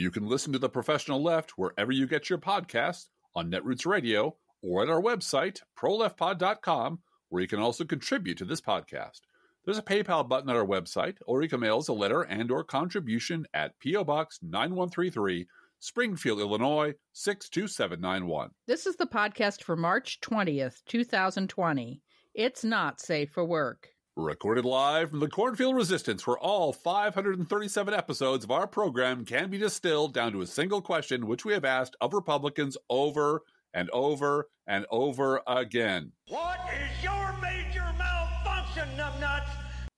You can listen to The Professional Left wherever you get your podcast on Netroots Radio or at our website, proleftpod.com, where you can also contribute to this podcast. There's a PayPal button at our website, or you can mail us a letter and or contribution at P.O. Box 9133, Springfield, Illinois 62791. This is the podcast for March 20th, 2020. It's not safe for work. Recorded live from the Cornfield Resistance, where all 537 episodes of our program can be distilled down to a single question, which we have asked of Republicans over and over and over again. What is your major malfunction, numbnuts?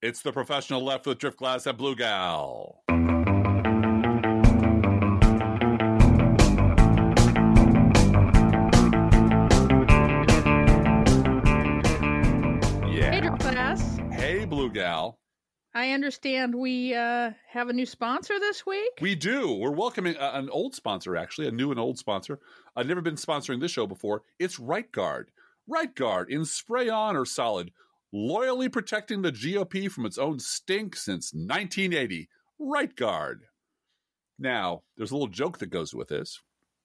It's the professional left with Driftglass and Blue Gal. I understand we uh, have a new sponsor this week. We do. We're welcoming a, an old sponsor, actually, a new and old sponsor. I've never been sponsoring this show before. It's Right Guard. Right Guard in spray on or solid, loyally protecting the GOP from its own stink since 1980. Right Guard. Now, there's a little joke that goes with this.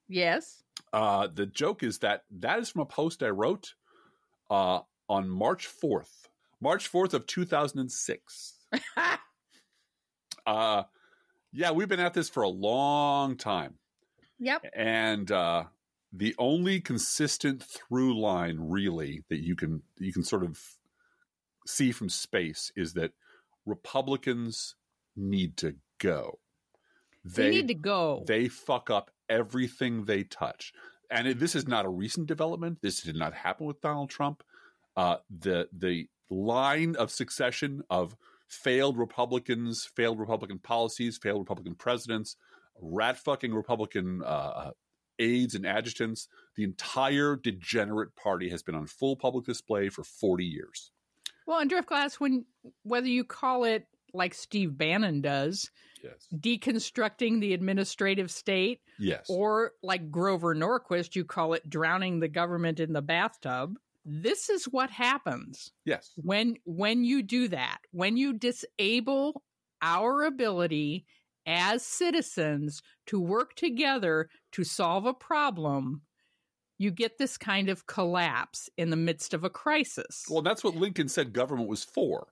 yes. Uh, the joke is that that is from a post I wrote uh, on March 4th, March 4th of 2006. Uh, yeah, we've been at this for a long time. yep. and uh, the only consistent through line really that you can you can sort of see from space is that republicans need to go They, need to go. they fuck up everything they touch and it, this is not a recent development this did not happen with donald trump uh, the the line of succession of failed republicans failed republican policies failed republican presidents rat fucking republican uh, aides and adjutants the entire degenerate party has been on full public display for 40 years well, in Driftglass, when whether you call it like Steve Bannon does, yes deconstructing the administrative state, yes or like Grover Norquist, you call it drowning the government in the bathtub. This is what happens yes when when you do that. When you disable our ability as citizens to work together to solve a problem, you get this kind of collapse in the midst of a crisis. Well, that's what Lincoln said government was for.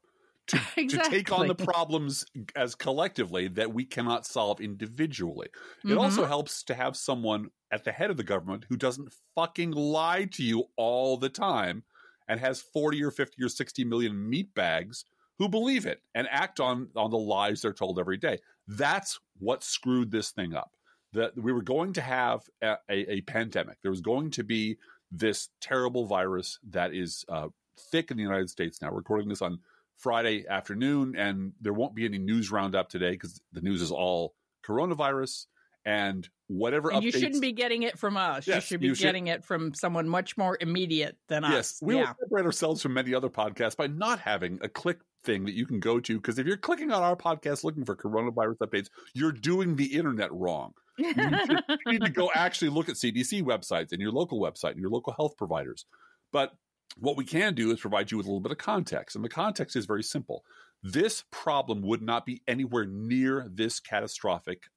To, to take on the problems as collectively that we cannot solve individually. It Mhm. also helps to have someone at the head of the government who doesn't fucking lie to you all the time and has 40 or 50 or 60 million meat bags who believe it and act on on the lies they're told every day. That's what screwed this thing up. That we were going to have a, a, a pandemic. There was going to be this terrible virus that is uh, thick in the United States now. We're recording this on Friday afternoon, and there won't be any news roundup today because the news is all coronavirus and whatever And you shouldn't be getting it from us. you should be you should- getting it from someone much more immediate than Yes, us. we yeah. will separate ourselves from many other podcasts by not having a click thing that you can go to. Because if you're clicking on our podcast looking for coronavirus updates, you're doing the internet wrong. You, should- you need to go actually look at CDC websites and your local website and your local health providers. But what we can do is provide you with a little bit of context. And the context is very simple. This problem would not be anywhere near this catastrophic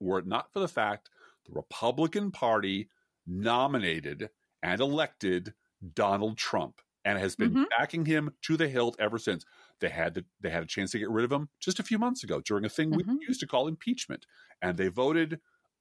were it not for the fact the Republican Party nominated and elected Donald Trump and has been Mhm. backing him to the hilt ever since. They had to, they had a chance to get rid of him just a few months ago during a thing Mhm. we used to call impeachment, and they voted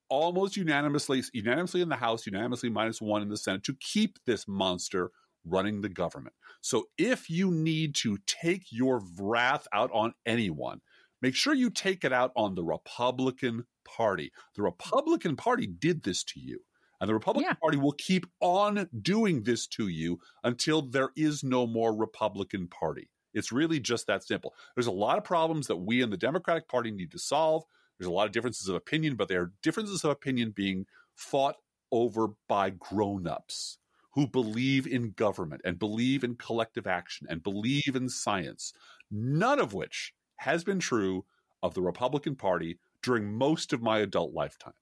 almost unanimously unanimously in the House, unanimously minus one in the Senate to keep this monster running the government. So if you need to take your wrath out on anyone, make sure you take it out on the Republican Party. The Republican Party did this to you. And the Republican Yeah. Party will keep on doing this to you until there is no more Republican Party. It's really just that simple. There's a lot of problems that we in the Democratic Party need to solve. There's a lot of differences of opinion, but they are differences of opinion being fought over by grown-ups who believe in government and believe in collective action and believe in science. None of which has been true of the Republican Party during most of my adult lifetime.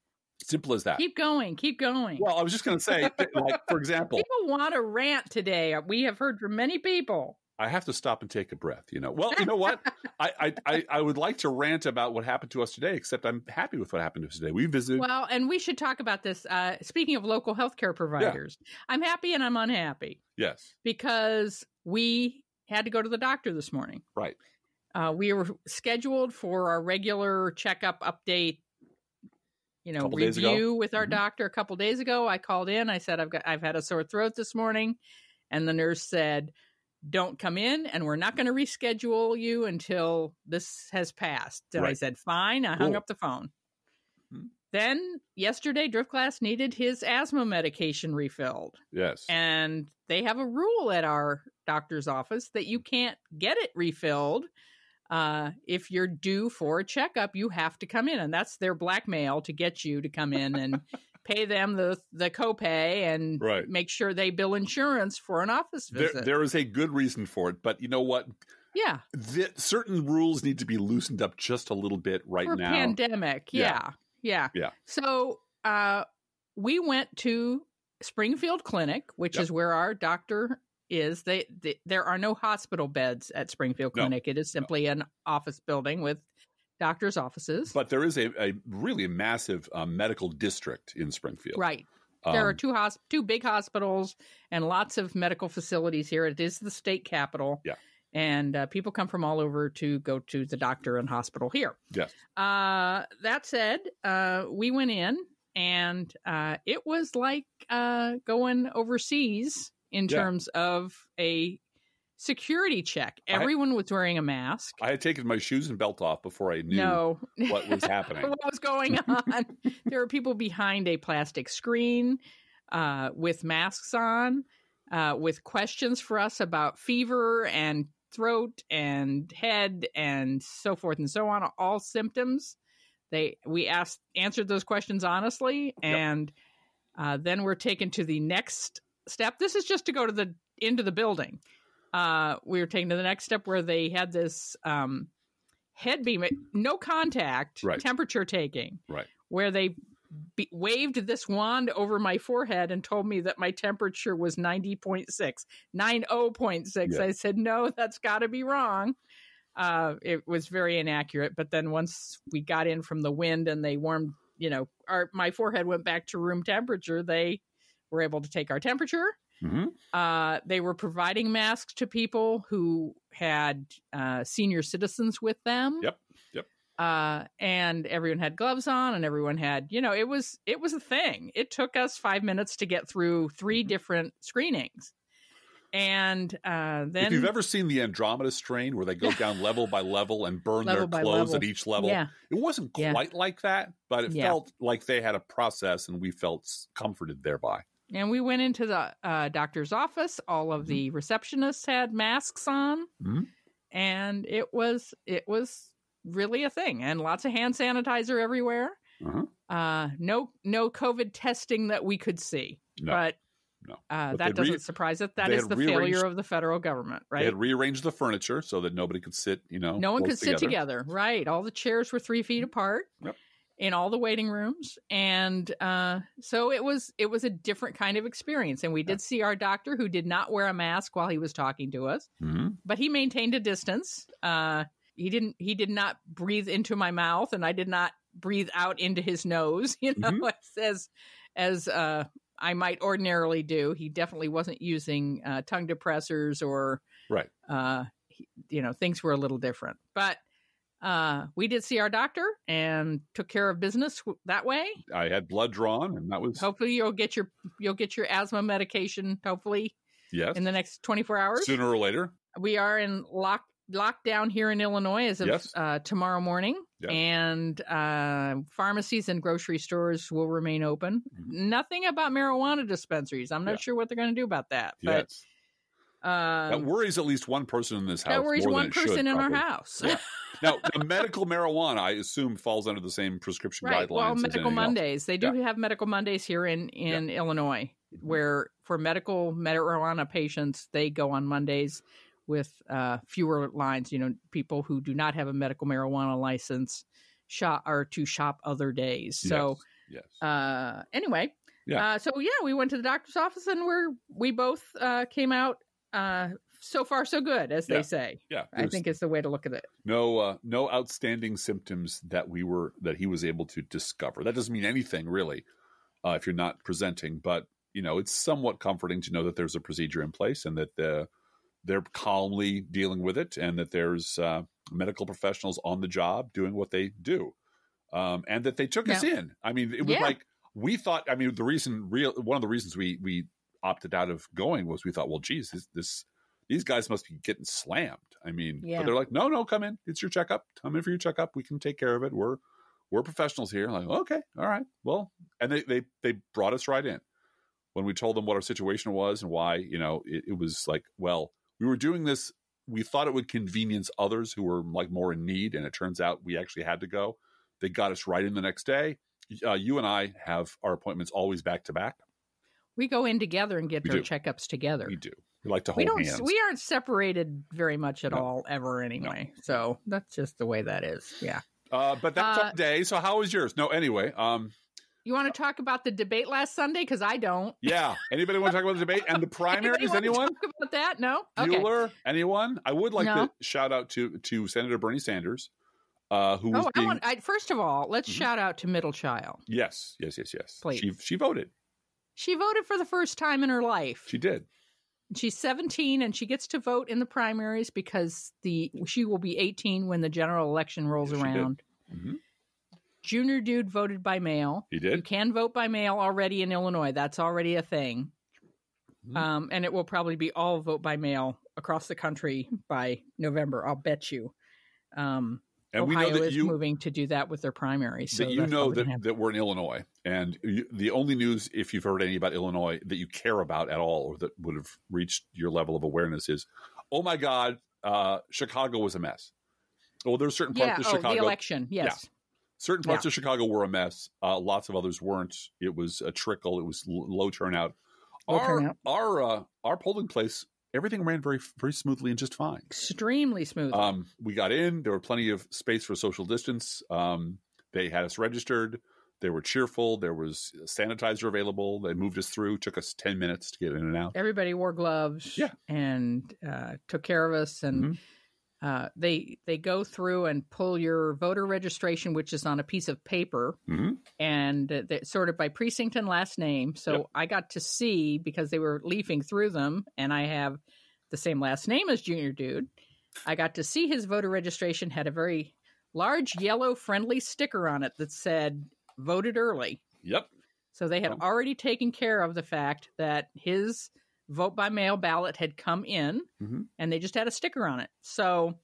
Simple as that. keep going. Keep going. Well, I was just going to say, like for example, People want to rant today. We have heard from many people. I have to stop and take a breath. You know. Well, you know what? I, I I I would like to rant about what happened to us today. Except I'm happy with what happened to us today. We visited. Well, and we should talk about this. Uh, speaking of local healthcare providers, I'm happy and I'm unhappy yes. because we had to go to the doctor this morning. Right. Uh, we were scheduled for our regular checkup update. You know, Couple days ago. review with our Mhm. doctor a couple days ago. I called in. I said I've got I've had a sore throat this morning, and the nurse said, "Don't come in, and we're not going to reschedule you until this has passed." And I said, "Fine." I hung up the phone. Mhm. Then yesterday, Driftglass needed his asthma medication refilled. Yes. And they have a rule at our doctor's office that you can't get it refilled. Uh, if you're due for a checkup, you have to come in, and that's their blackmail to get you to come in and pay them the the copay and Right. make sure they bill insurance for an office there, visit. there is a good reason for it, but you know what? yeah, The, certain rules need to be loosened up just a little bit right for now. pandemic. Yeah. Yeah. yeah, Yeah. So uh, we went to Springfield Clinic, which Yep. is where our doctor is. They, they there are no hospital beds at Springfield No. Clinic. It is simply an office building with doctors' offices. but there is a, a really massive uh, medical district in Springfield. right. there are Um, two hosp- two big hospitals and lots of medical facilities here. It is the state capital. Yeah. And uh, people come from all over to go to the doctor and hospital here. Yes. Uh, that said, uh, we went in and uh, it was like uh, going overseas in Yeah. terms of a security check. I- Everyone was wearing a mask. I had taken my shoes and belt off before I knew no, what was happening. what was going on. there were people behind a plastic screen uh, with masks on, uh, with questions for us about fever and throat and head and so forth and so on, all symptoms. They we asked answered those questions honestly, and uh, then we're taken to the next step. This is just to go to the into the building. Uh, we were taken to the next step where they had this um, head beam, no contact, Right. temperature taking, Right. where they be- waved this wand over my forehead and told me that my temperature was 90.6, 90.6. Yeah. I said, no, that's got to be wrong. Uh, it was very inaccurate. But then once we got in from the wind and they warmed, you know, our my forehead went back to room temperature, they were able to take our temperature. Mhm. Uh, they were providing masks to people who had uh, senior citizens with them. Yep, yep. Uh, and everyone had gloves on, and everyone had, you know, it was it was a thing. It took us five minutes to get through 3 Mhm. different screenings, and uh, then if you've ever seen the Andromeda strain, where they go down level by level and burn Level their clothes at each level, yeah, it wasn't Yeah. quite like that, but it Yeah. felt like they had a process, and we felt comforted thereby. And we went into the uh, doctor's office. All of Mhm. the receptionists had masks on, Mhm. and it was it was really a thing, and lots of hand sanitizer everywhere. Uh-huh. Uh, no no COVID testing that we could see, No, but. no. Uh, that they'd re- doesn't surprise us. That is the failure of the federal government, right? They had rearranged the furniture so that nobody could sit, you know, no one could sit together right all the chairs were three feet apart Yep. In all the waiting rooms and uh, so it was it was a different kind of experience and we did see our doctor who did not wear a mask while he was talking to us Mhm. but he maintained a distance uh, he didn't he did not breathe into my mouth and i did not breathe out into his nose you know Mhm. as as uh, i might ordinarily do he definitely wasn't using uh, tongue depressors or Right. uh, he- you know things were a little different but uh, we did see our doctor and took care of business w- that way I had blood drawn, and that was hopefully you'll get your you'll get your asthma medication hopefully yes. in the next 24 hours Sooner or later, we are in lock lockdown here in Illinois as of Yes. uh, tomorrow morning, Yes. and uh, pharmacies and grocery stores will remain open. Mhm. Nothing about marijuana dispensaries. I'm not Yeah. sure what they're going to do about that, but yes. Uh, that worries at least one person in this house. that worries one it should, person in our house. Yeah. Now, medical marijuana, I assume, falls under the same prescription right. guidelines. Well, as medical anything else. Mondays. They do have medical Mondays here in in Illinois, where for medical marijuana patients, they go on Mondays with uh, fewer lines. You know, people who do not have a medical marijuana license shop are to shop other days. So, yes, yes. uh, anyway, Yeah. Uh, so yeah, we went to the doctor's office and we're we both uh, came out uh, so far so good, as Yeah. they say. Yeah, I think is the way to look at it. no uh, no outstanding symptoms that we were that he was able to discover. That doesn't mean anything really uh, if you're not presenting, but you know it's somewhat comforting to know that there's a procedure in place and that the, they're calmly dealing with it, and that there's uh, medical professionals on the job doing what they do, um, and that they took us in. I mean, it was Yeah. like we thought. I mean, the reason real one of the reasons we we opted out of going was we thought, well, geez, this, this these guys must be getting slammed. I mean, Yeah. but they're like, no, no, come in. It's your checkup. Come in for your checkup. We can take care of it. We're we're professionals here. Like, okay, all right, well, and they they they brought us right in when we told them what our situation was and why. You know, it, it was like, well, we were doing this. We thought it would convenience others who were like more in need, and it turns out we actually had to go. They got us right in the next day. Uh, you and I have our appointments always back to back. We go in together and get We our do. checkups together. We do. We like to we hold don't hands. we aren't separated very much at No. all ever anyway so that's just the way that is yeah Uh, but that's Uh, our day. So how was yours? No, anyway. Um, you want to talk about the debate last sunday because i don't yeah. Anybody want to talk about the debate and the primaries? Anyone? talk about that no okay Bueller? Anyone? I would like No. to shout out to to Senator Bernie Sanders, uh, who was oh i want I, first of all let's Mhm. shout out to middle child yes, yes, yes, yes. Please. She she voted. She voted for the first time in her life She did. she's 17 and she gets to vote in the primaries because the she will be 18 when the general election rolls Yes, around hmm junior dude voted by mail He You did. can vote by mail already in Illinois. That's already a thing. Mhm. Um, and it will probably be all vote by mail across the country by November. I'll bet you. Um, And Ohio we know that is you moving to do that with their primaries. So you know that, that we're in Illinois, and you, the only news, if you've heard any about Illinois, that you care about at all, or that would have reached your level of awareness, is, oh my God, uh, Chicago was a mess. Well, there's certain parts yeah. of Oh, Chicago. the election. Yes. certain parts of Chicago were a mess. Uh, lots of others weren't. It was a trickle. It was l- low turnout. Low our turnout. our uh, our polling place, everything ran very very smoothly and just fine. Extremely smooth. Um, we got in. There were plenty of space for social distance. Um, they had us registered. They were cheerful. There was sanitizer available. They moved us through. Took us ten minutes to get in and out. Everybody wore gloves. Yeah. And uh, took care of us. And Mhm. Uh, they they go through and pull your voter registration, which is on a piece of paper. hmm and uh, sorted by precinct and last name. So Yep. I got to see because they were leafing through them, and I have the same last name as Junior Dude. I got to see his voter registration had a very large yellow friendly sticker on it that said voted early. Yep. So they had already taken care of the fact that his vote by mail ballot had come in Mhm. and they just had a sticker on it. So,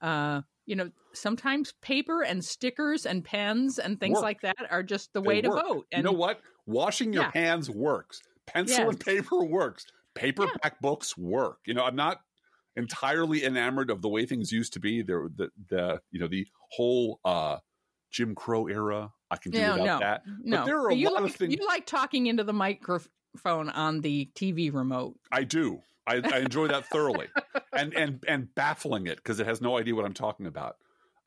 uh, you know, sometimes paper and stickers and pens and things Work. like that are just the They way to vote. And you know what? Washing your Yeah. hands works. Pencil and paper works. Paperback Yeah. books work. You know, I'm not entirely enamored of the way things used to be. There, the the you know the whole uh Jim Crow era. I can do No, without no, that. no, there are a you lot like, of things- You like talking into the microphone on the TV remote. I do. I, I enjoy that thoroughly, and and and baffling it because it has no idea what I'm talking about.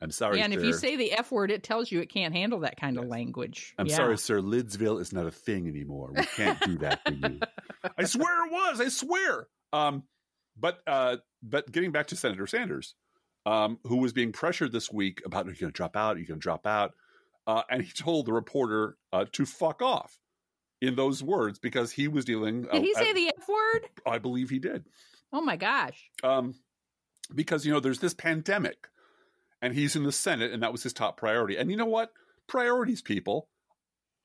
I'm sorry, and sir. if you say the F word, it tells you it can't handle that kind of language. I'm Yeah. sorry, sir. Lidsville is not a thing anymore. We can't do that for you. I swear it was. I swear. Um, but uh, but getting back to Senator Sanders, um, who was being pressured this week about are you going to drop out? Are you going to drop out? Uh, and he told the reporter uh, to fuck off in those words because he was dealing. Did he uh, say the F word? I believe he did. Oh my gosh. Um, because you know there's this pandemic, and he's in the Senate, and that was his top priority. And you know what? Priorities, people.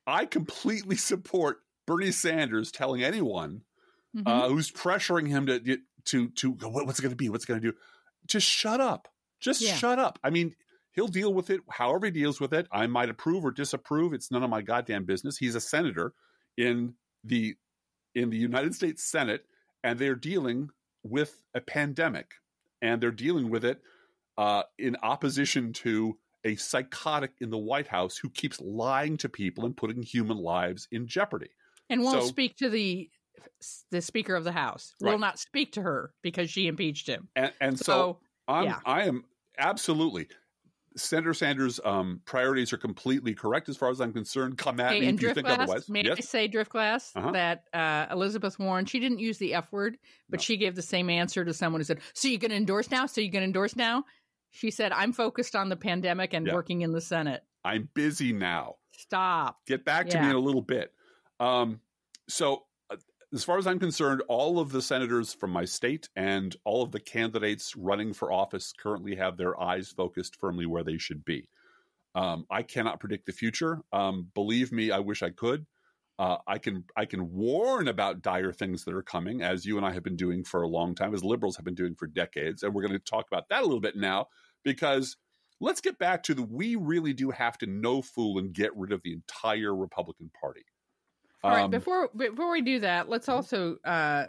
I completely support Bernie Sanders telling anyone Mhm. uh, who's pressuring him to to to what, what's it going to be? What's it going to do? Just shut up. Just Yeah. shut up. I mean, he'll deal with it however he deals with it. I might approve or disapprove. It's none of my goddamn business. He's a senator in the in the United States Senate, and they're dealing with a pandemic, and they're dealing with it uh, in opposition to a psychotic in the White House who keeps lying to people and putting human lives in jeopardy. and won't so- speak to the the Speaker of the House. Will not speak to her because she impeached him. And and so, So, I'm yeah. I am absolutely Senator Sanders' um, priorities are completely correct as far as I'm concerned. Come at Hey, me and if you think Driftglass, otherwise. may I Yes. say Driftglass Uh-huh. that uh, Elizabeth Warren she didn't use the F word, but No. she gave the same answer to someone who said, "So you're going to endorse now? So you're going to endorse now?" She said, "I'm focused on the pandemic and Yeah. working in the Senate." I'm busy now. Stop. Get back to me in a little bit. Um, so, as far as I'm concerned, all of the senators from my state and all of the candidates running for office currently have their eyes focused firmly where they should be. Um, I cannot predict the future. Um, believe me, I wish I could. Uh, I can I can warn about dire things that are coming, as you and I have been doing for a long time, as liberals have been doing for decades, and we're going to talk about that a little bit now because let's get back to the we really do have to no fool and get rid of the entire Republican Party. All right, Um, before before we do that, let's also uh,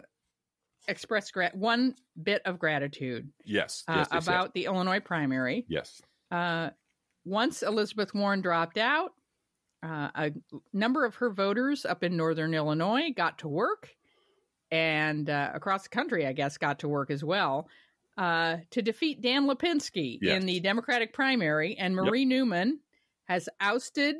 express one bit of gratitude yes, uh, yes, yes, about the Illinois primary. yes, Uh, once Elizabeth Warren dropped out, uh, a number of her voters up in northern Illinois got to work, and uh, across the country, I guess, got to work as well uh, to defeat Dan Lipinski Yes. in the Democratic primary. And Marie Newman has ousted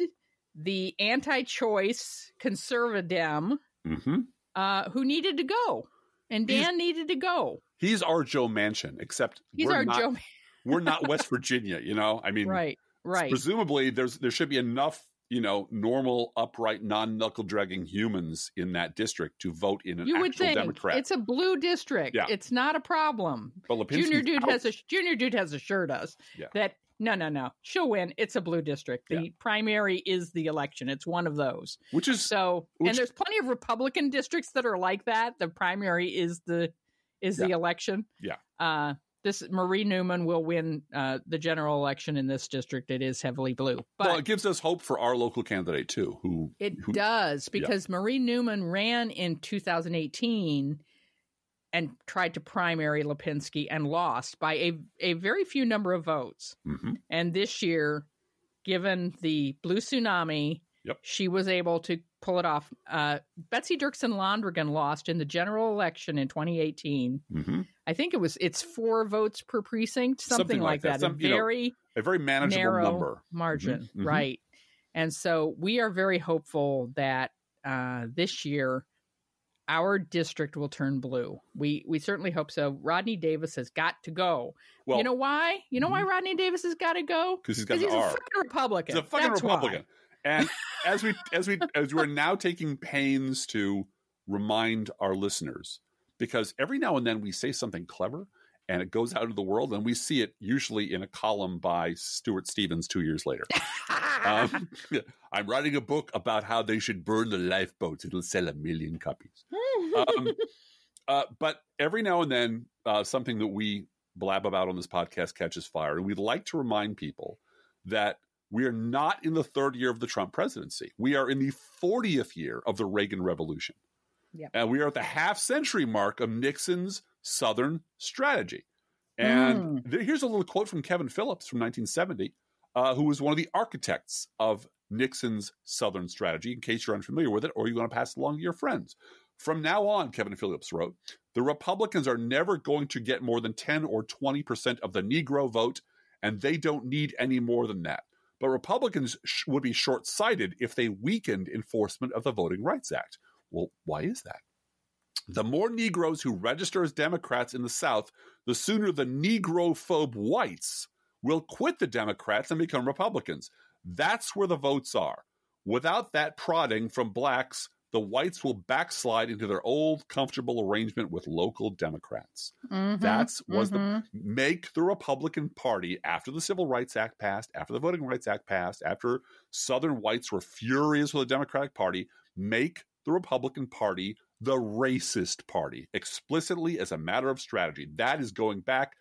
the anti-choice conservative hmm uh, who needed to go, and He's- Dan needed to go. he's our Joe Manchin, except He's we're our not, Joe. we're not West Virginia. You know, I mean, right, right. presumably there's there should be enough you know normal upright non knuckle dragging humans in that district to vote in an You actual would think democrat it's a blue district. Yeah. It's not a problem. but Lipinski's Junior dude out. has a junior dude has assured us Yeah. that no, no, no, she'll win. It's a blue district. The Yeah. primary is the election. It's one of those. which is So, Which- and there's plenty of Republican districts that are like that. The primary is the is the election. Yeah. Uh, this Marie Newman will win uh, the general election in this district. It is heavily blue, but well, it gives us hope for our local candidate too, who It who- does because Marie Newman ran in 2018 and tried to primary Lipinski and lost by a, a very few number of votes. Mhm. And this year, given the blue tsunami, Yep. she was able to pull it off. Uh, Betsy Dirksen Londrigan lost in the general election in 2018. Mhm. I think it was it's four votes per precinct, something, Something like that. that. Some- a you know, very a very manageable number. margin, Mhm, mhm. right? And so we are very hopeful that uh, this year our district will turn blue. We we certainly hope so. Rodney Davis has got to go. Well, you know why? You know why mm-hmm. Rodney Davis has got to go? because he's got he's a fucking Republican. He's a fucking That's why. Republican. And as we as we as we're now taking pains to remind our listeners, because every now and then we say something clever and it goes out into the world, and we see it usually in a column by Stuart Stevens two years later. um, I'm writing a book about how they should burn the lifeboats. It'll sell a million copies. Um, uh, but every now and then, uh, something that we blab about on this podcast catches fire. And we'd like to remind people that we are not in the third year of the Trump presidency. We are in the 40th year of the Reagan Revolution. Yep. And we are at the half century mark of Nixon's Southern strategy. And th- here's a little quote from Kevin Phillips from 1970, uh, who was one of the architects of Nixon's Southern strategy, in case you're unfamiliar with it or you want to pass it along to your friends. From now on, Kevin Phillips wrote, the Republicans are never going to get more than 10 or 20% of the Negro vote, and they don't need any more than that. But Republicans sh- would be short sighted if they weakened enforcement of the Voting Rights Act. Well, why is that? The more Negroes who register as Democrats in the South, the sooner the Negrophobe whites will quit the Democrats and become Republicans. That's where the votes are. Without that prodding from blacks, the whites will backslide into their old comfortable arrangement with local Democrats. Mhm, That's was mhm. the make the Republican Party after the Civil Rights Act passed, after the Voting Rights Act passed, after Southern whites were furious with the Democratic Party, make the Republican Party the racist party explicitly as a matter of strategy. That is going back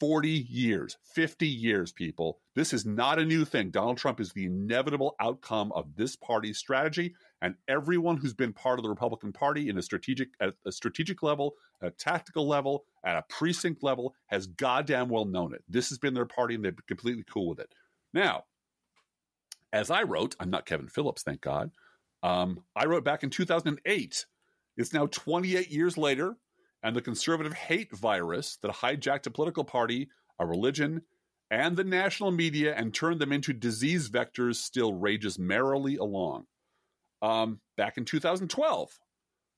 40 years, 50 years, people. This is not a new thing. Donald Trump is the inevitable outcome of this party's strategy. And everyone who's been part of the Republican Party in a strategic at a strategic level, at a tactical level, at a precinct level, has goddamn well known it. This has been their party and they've been completely cool with it. Now, as I wrote, I'm not Kevin Phillips, thank God. Um, I wrote back in 2008. It's now 28 years later, and the conservative hate virus that hijacked a political party, a religion, and the national media and turned them into disease vectors still rages merrily along. Um, back in 2012,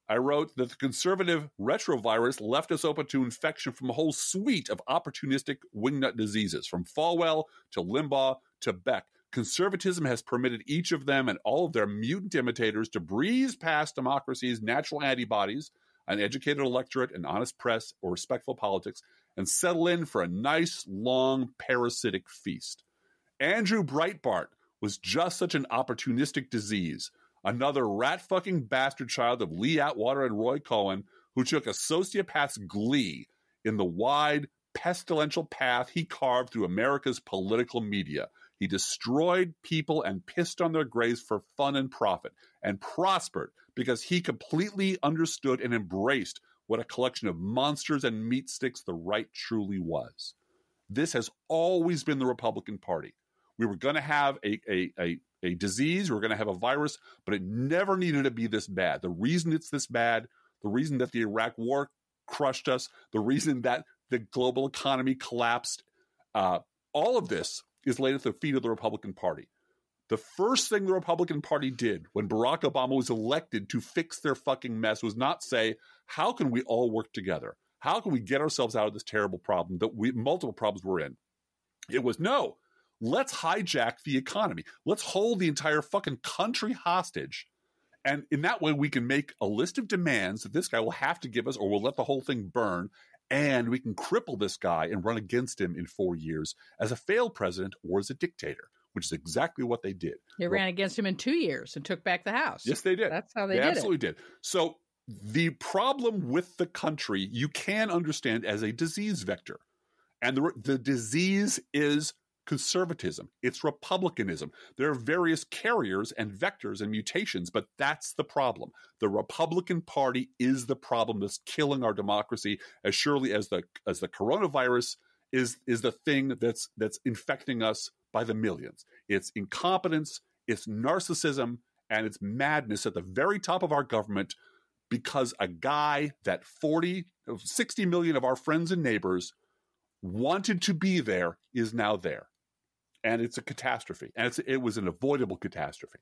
I wrote that the conservative retrovirus left us open to infection from a whole suite of opportunistic wingnut diseases, from Falwell to Limbaugh to Beck. Conservatism has permitted each of them and all of their mutant imitators to breeze past democracy's natural antibodies, an educated electorate, an honest press, or respectful politics, and settle in for a nice, long, parasitic feast. Andrew Breitbart was just such an opportunistic disease, another rat fucking bastard child of Lee Atwater and Roy Cohn, who took a sociopath's glee in the wide, pestilential path he carved through America's political media. He destroyed people and pissed on their graves for fun and profit, and prospered because he completely understood and embraced what a collection of monsters and meat sticks the right truly was. This has always been the Republican Party. We were going to have a, a, a, a disease, we were going to have a virus, but it never needed to be this bad. The reason it's this bad, the reason that the Iraq War crushed us, the reason that the global economy collapsed, uh, all of this is laid at the feet of the Republican Party. The first thing the Republican Party did when Barack Obama was elected to fix their fucking mess was not say, how can we all work together? How can we get ourselves out of this terrible problem that we multiple problems we're in? It was no, let's hijack the economy. Let's hold the entire fucking country hostage. And in that way, we can make a list of demands that this guy will have to give us, or we'll let the whole thing burn. And we can cripple this guy and run against him in four years as a failed president or as a dictator, which is exactly what they did. They ran against him in two years and took back the House. Yes, they did. That's how they, they did absolutely it. did. So the problem with the country you can understand as a disease vector, and the the disease is conservatism. It's republicanism. There are various carriers and vectors and mutations, but that's the problem. The Republican Party is the problem that's killing our democracy as surely as the as the coronavirus is is the thing that's that's infecting us by the millions. It's incompetence, it's narcissism, and it's madness at the very top of our government because a guy that 40 60 million of our friends and neighbors wanted to be there is now there. And it's a catastrophe. And it was an avoidable catastrophe.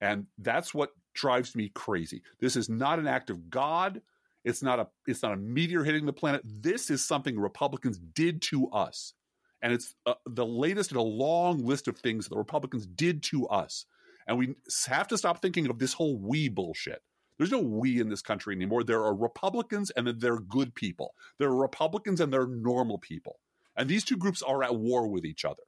And that's what drives me crazy. This is not an act of god. It's not a it's not a meteor hitting the planet. This is something republicans did to us and it's uh, the latest in a long list of things that the republicans did to us. And we have to stop thinking of this whole we bullshit. There's no we in this country anymore. There are republicans and they're good people. There are republicans and they're normal people. And these two groups are at war with each other.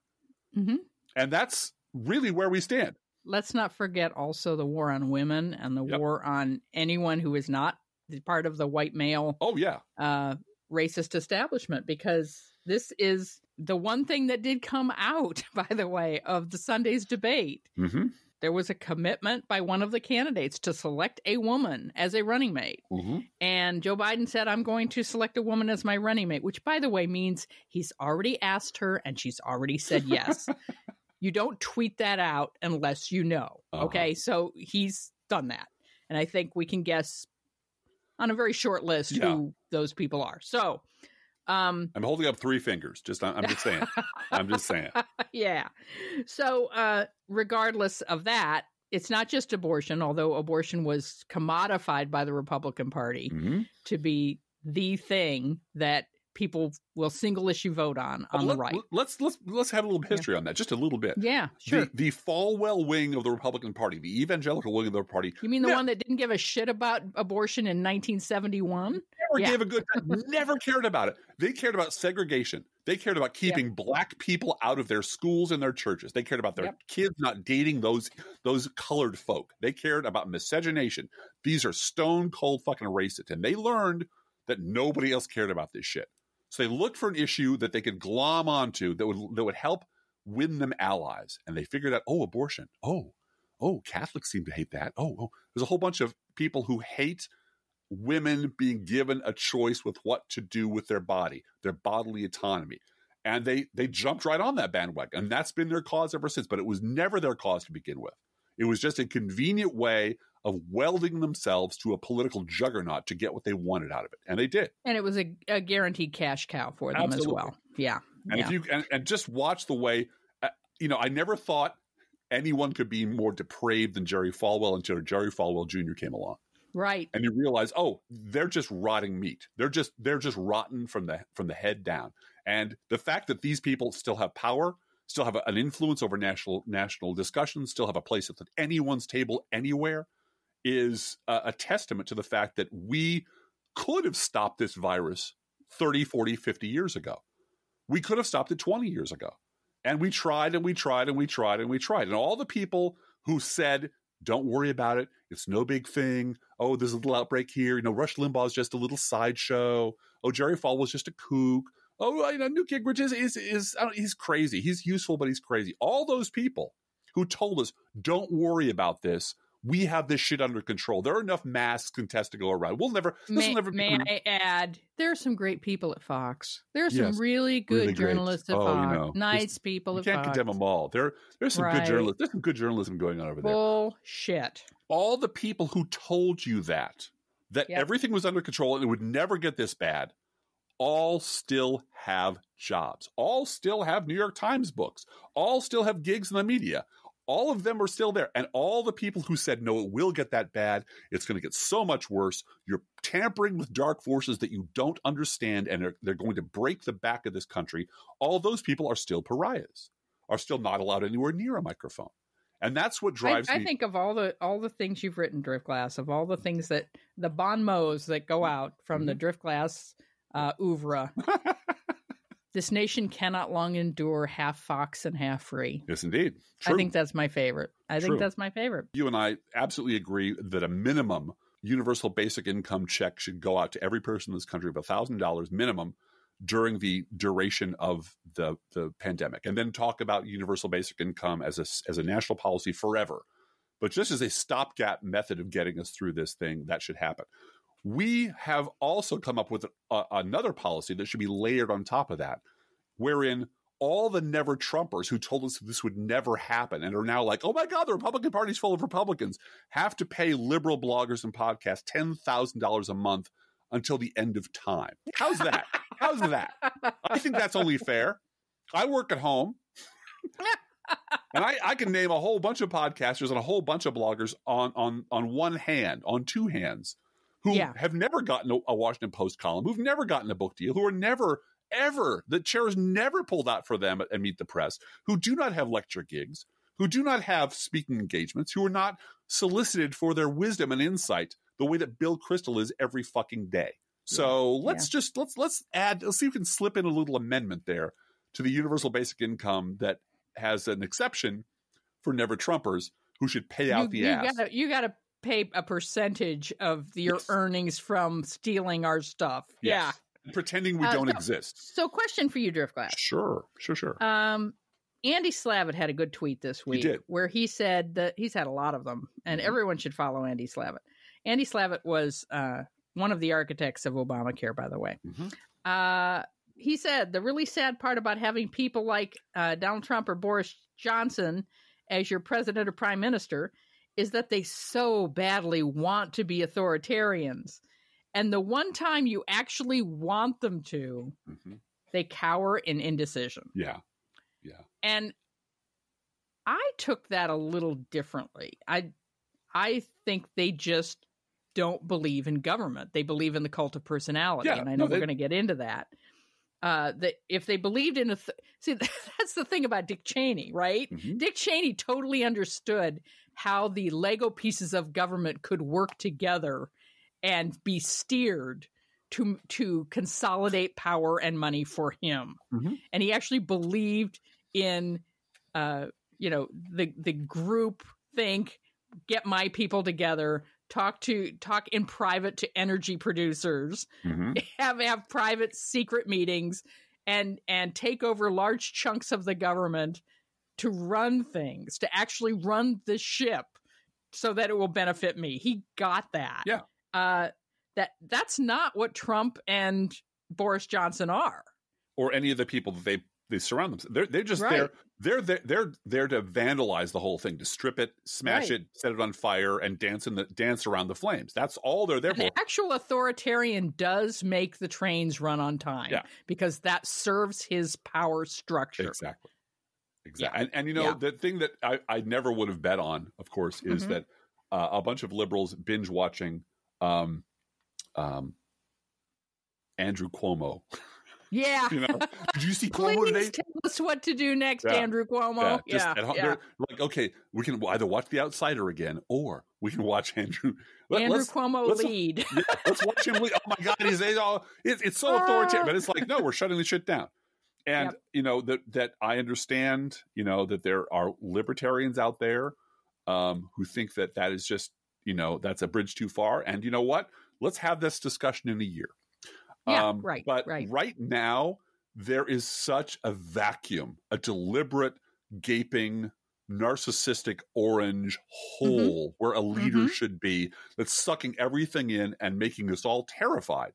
Hmm and that's really where we stand. Let's not forget also the war on women and the Yep. war on anyone who is not part of the white male Oh yeah, uh, racist establishment because this is the one thing that did come out, by the way, of the Sunday's debate. mm-hmm. There was a commitment by one of the candidates to select a woman as a running mate. Mm-hmm. And Joe Biden said, I'm going to select a woman as my running mate, which, by the way, means he's already asked her and she's already said yes. you don't tweet that out unless you know. Uh-huh. Okay. So he's done that. And I think we can guess on a very short list Yeah. who those people are. So, um, I'm holding up three fingers. Just I'm, I'm just saying. I'm just saying. yeah. So, uh, regardless of that, it's not just abortion, although abortion was commodified by the Republican Party Mhm. to be the thing that people will single issue vote on on Let- the right. Let's let's let's have a little history on that, just a little bit. Yeah, sure. The the Falwell wing of the Republican Party, the evangelical wing of the party, you mean the Yeah. one that didn't give a shit about abortion in 1971? never Yeah. gave a good never cared about it. They cared about segregation. They cared about keeping black people out of their schools and their churches. They cared about their Yep. kids not dating those those colored folk. They cared about miscegenation. These are stone cold fucking racists, and they learned that nobody else cared about this shit. So they looked for an issue that they could glom onto that would that would help win them allies. And they figured out, oh, abortion. Oh, oh, Catholics seem to hate that. Oh, oh, there's a whole bunch of people who hate women being given a choice with what to do with their body, their bodily autonomy. And they they jumped right on that bandwagon. And that's been their cause ever since. But it was never their cause to begin with. It was just a convenient way of welding themselves to a political juggernaut to get what they wanted out of it. And they did. And it was a, a guaranteed cash cow for them Absolutely. as well. Yeah. And Yeah. if you and, and just watch the way, uh, you know, I never thought anyone could be more depraved than Jerry Falwell until Jerry Falwell Jr. came along, right. and you realize, oh, they're just rotting meat. They're just they're just rotten from the from the head down. And the fact that these people still have power, still have an influence over national national discussions, still have a place at anyone's table anywhere, is a, a testament to the fact that we could have stopped this virus 30, 40, 50 years ago. We could have stopped it 20 years ago. And we tried and we tried and we tried and we tried. And all the people who said, don't worry about it. It's no big thing. Oh, there's a little outbreak here. You know, Rush Limbaugh is just a little sideshow. Oh, Jerry Falwell's just a kook. Oh, you know, Newt Gingrich is, is, is he's crazy. He's useful, but he's crazy. All those people who told us, don't worry about this. We have this shit under control. There are enough masks and tests to go around. We'll never, this May, will never may be. I add, there are some great people at Fox. There are some Yes, really good really great. journalists at Oh, you Fox. know, nice people You at can't Fox. condemn them all. There, there's some good Right. journalism. There's some good journalism going on over there. Bullshit. all the people who told you that that Yep. everything was under control and it would never get this bad all still have jobs all still have new york times books all still have gigs in the media all of them are still there and all the people who said no it will get that bad it's going to get so much worse you're tampering with dark forces that you don't understand and are, they're going to break the back of this country all those people are still pariahs are still not allowed anywhere near a microphone and that's what I, drives I me think of all the all the things you've written, Driftglass, of all the things that the bon mots that go out from Mm-hmm. the Driftglass uh, oeuvre. this nation cannot long endure half fox and half free. yes indeed I think that's my favorite. I True. think that's my favorite. you and I absolutely agree that a minimum universal basic income check should go out to every person in this country of $1,000 minimum during the duration of the, the pandemic. And then talk about universal basic income as a, as a national policy forever. But just as a stopgap method of getting us through this thing, that should happen. We have also come up with a, another policy that should be layered on top of that, wherein all the never Trumpers who told us this would never happen and are now like, oh my God, the Republican Party's full of Republicans, have to pay liberal bloggers and podcasts $10,000 a month until the end of time. How's that? How's that? I think that's only fair. I work at home. and I, I can name a whole bunch of podcasters and a whole bunch of bloggers on on on one hand, on two hands, who Yeah. have never gotten a, a Washington Post column, who've never gotten a book deal, who are never ever the chair chairs never pulled out for them and Meet the Press, who do not have lecture gigs, who do not have speaking engagements, who are not solicited for their wisdom and insight the way that Bill Kristol is every fucking day. So let's just let's let's add let's see if we can slip in a little amendment there to the universal basic income that has an exception for never Trumpers who should pay out you, the you ass. Gotta, you got to pay a percentage of your Yes. earnings from stealing our stuff. Yes. Pretending we Uh, don't so- exist. So, question for you, Driftglass. Sure, sure, sure. Um, Andy Slavitt had a good tweet this week did. where he said that he's had a lot of them, and Mhm. everyone should follow Andy Slavitt. Andy Slavitt was uh, one of the architects of Obamacare, by the way. Mhm. Uh, he said the really sad part about having people like uh, Donald Trump or Boris Johnson as your president or prime minister is that they so badly want to be authoritarians. And the one time you actually want them to, Mhm. they cower in indecision. Yeah. Yeah. And I took that a little differently. I I think they just don't believe in government. They believe in the cult of personality, Yeah, and I no, know we're going to get into that. Uh, that if they believed in a th- see, that's the thing about Dick Cheney, right? Mhm. Dick Cheney totally understood how the Lego pieces of government could work together and be steered to to consolidate power and money for him. Mhm. And he actually believed in uh you know the the group think get my people together talk to talk in private to energy producers Mhm. have have private secret meetings and and take over large chunks of the government to run things to actually run the ship so that it will benefit me he got that Yeah. uh that that's not what trump and boris johnson are Or any of the people that they they surround themselves. They're they're just Right. there. they're there, they're there to vandalize the whole thing, to strip it, smash Right. it, set it on fire, and dance in the dance around the flames. That's all they're there An for. actual authoritarian does make the trains run on time Yeah. because that serves his power structure. Exactly. Exactly. And, and you know, Yeah. the thing that I, I never would have bet on, of course, is Mhm. that uh, a bunch of liberals binge watching um, um, Andrew Cuomo. Yeah. You know, did you see Cuomo today? Tell us what to do next, Yeah. Andrew Cuomo. Yeah. home- yeah. like, okay, we can either watch The Outsider again, or we can watch Andrew. Let, Andrew let's, Cuomo let's- lead. yeah, let's watch him. lead. Oh my God, he's, he's all, it's, it's so authoritarian, but it's like, no, we're shutting the shit down. And Yep. you know that that I understand, you know that there are libertarians out there um, who think that that is just, you know, that's a bridge too far. And you know what? Let's have this discussion in a year. Yeah, right, But right. now, there is such a vacuum, a deliberate, gaping, narcissistic orange hole where a leader Mhm. should be that's sucking everything in and making us all terrified.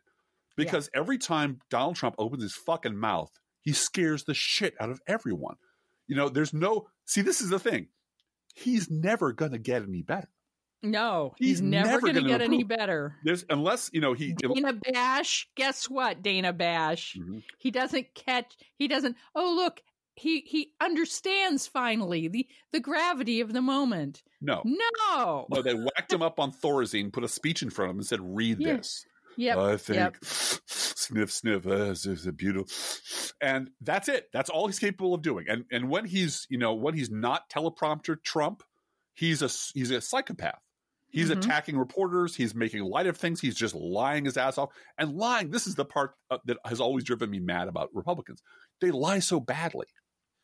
Because every time Donald Trump opens his fucking mouth, he scares the shit out of everyone. You know, there's no, see, this is the thing. He's never going to get any better. No, He's he's, never, never going to gonna get any better. There's, unless, you know, he, Dana Bash, guess what, Dana Bash? Mhm. He doesn't catch, he doesn't, oh, look, he, he understands finally the, the gravity of the moment. no. No. No, they whacked him up on Thorazine, put a speech in front of him, and said, "Read Yeah. this." Yep. I think yep. sniff, sniff. Uh, this is a beautiful, and that's it. That's all he's capable of doing. And and when he's you know when he's not teleprompter Trump, he's a he's a psychopath. He's Mhm. attacking reporters. He's making light of things. He's just lying his ass off. And lying, this is the part uh, that has always driven me mad about Republicans. They lie so badly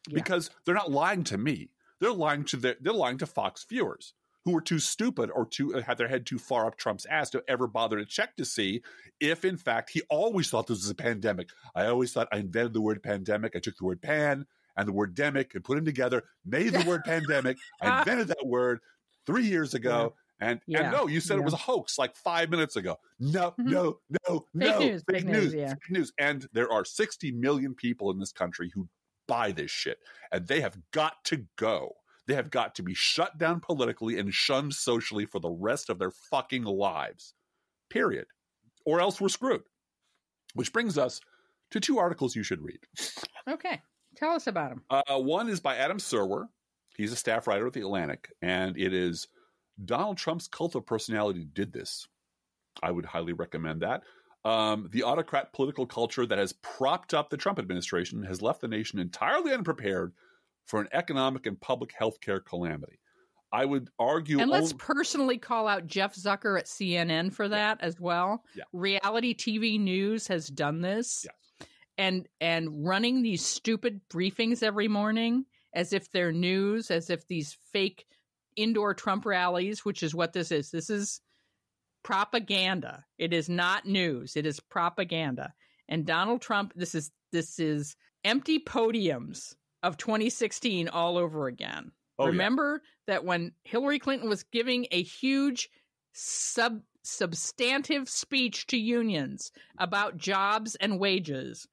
Yeah. because they're not lying to me. They're lying to their, they're lying to Fox viewers who were too stupid or too uh, had their head too far up Trump's ass to ever bother to check to see if, in fact, he always thought this was a pandemic. I always thought I invented the word pandemic. I took the word pan and the word demic and put them together, made the word pandemic. I invented that word three years ago. And, Yeah. and no, you said it was a hoax like five minutes ago. No, Mhm. no, no, no. news, fake fake news, news, yeah. fake news. And there are 60 million people in this country who buy this shit. And they have got to go. They have got to be shut down politically and shunned socially for the rest of their fucking lives. Period. Or else we're screwed. Which brings us to two articles you should read. Okay. Tell us about them. Uh, one is by Adam Serwer. He's a staff writer at The Atlantic, and it is Donald Trump's cult of personality did this. I would highly recommend that. Um, the autocrat political culture that has propped up the Trump administration has left the nation entirely unprepared for an economic and public health care calamity. I would argue. And let's only- personally call out Jeff Zucker at CNN for that as well. Yeah. Reality TV news has done this. Yes. And and running these stupid briefings every morning as if they're news, as if these fake indoor Trump rallies, which is what this is. This is propaganda. It is not news. It is propaganda. And Donald Trump, this is this is empty podiums of 2016 all over again. Oh, yeah. Remember that when Hillary Clinton was giving a huge sub substantive speech to unions about jobs and wages,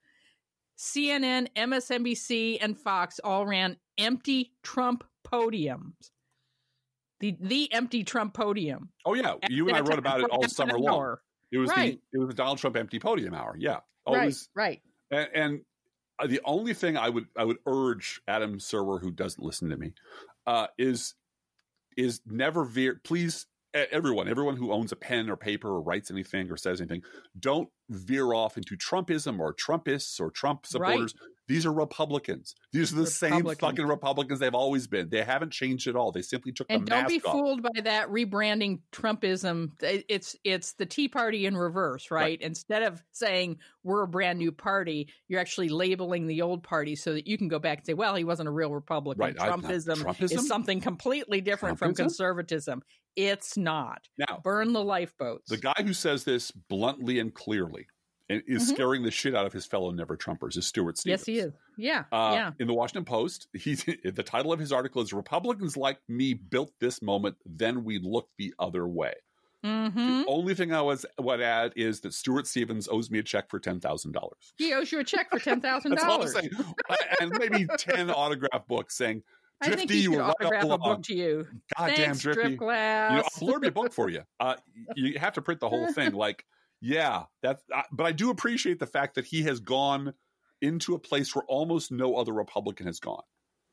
CNN, MSNBC, and Fox all ran empty Trump podiums. The the empty Trump podium. Oh yeah, you and I wrote about it all summer long. hour. It was Right. the it was the Donald Trump empty podium hour. Yeah, always Right, right. And, and the only thing I would I would urge Adam Serwer, who doesn't listen to me, uh, is is never veer. Please, everyone, everyone who owns a pen or paper or writes anything or says anything, don't veer off into Trumpism or Trumpists or Trump supporters. These are Republicans. These are the same fucking Republicans they've always been. They haven't changed at all. They simply took And the don't be off. fooled by that rebranding Trumpism. It's it's the Tea Party in reverse, right? Right. Instead of saying we're a brand new party, you're actually labeling the old party so that you can go back and say, "Well, he wasn't a real Republican." Right, I- Trumpism, Trumpism? is something completely different from conservatism. It's not. Now, Burn the lifeboats. The guy who says this bluntly and clearly and is Mhm. scaring the shit out of his fellow never Trumpers is Stuart Stevens. yes, he is. Yeah, Uh, yeah. In the Washington Post, he, the title of his article is Republicans Like Me Built This Moment, Then We Look the Other Way. Mm-hmm. The only thing I was would add is that Stuart Stevens owes me a check for ten thousand dollars. He owes you a check for ten thousand That's all I'm dollars. and maybe ten autograph books saying, I think Drifty, he you should autograph a book to you. "God damn, Thanks, Drippy." Drift You know, Glass. I'll blurb your book for you. Uh, you have to print the whole thing. Like, yeah, that's. Uh, but I do appreciate the fact that he has gone into a place where almost no other Republican has gone,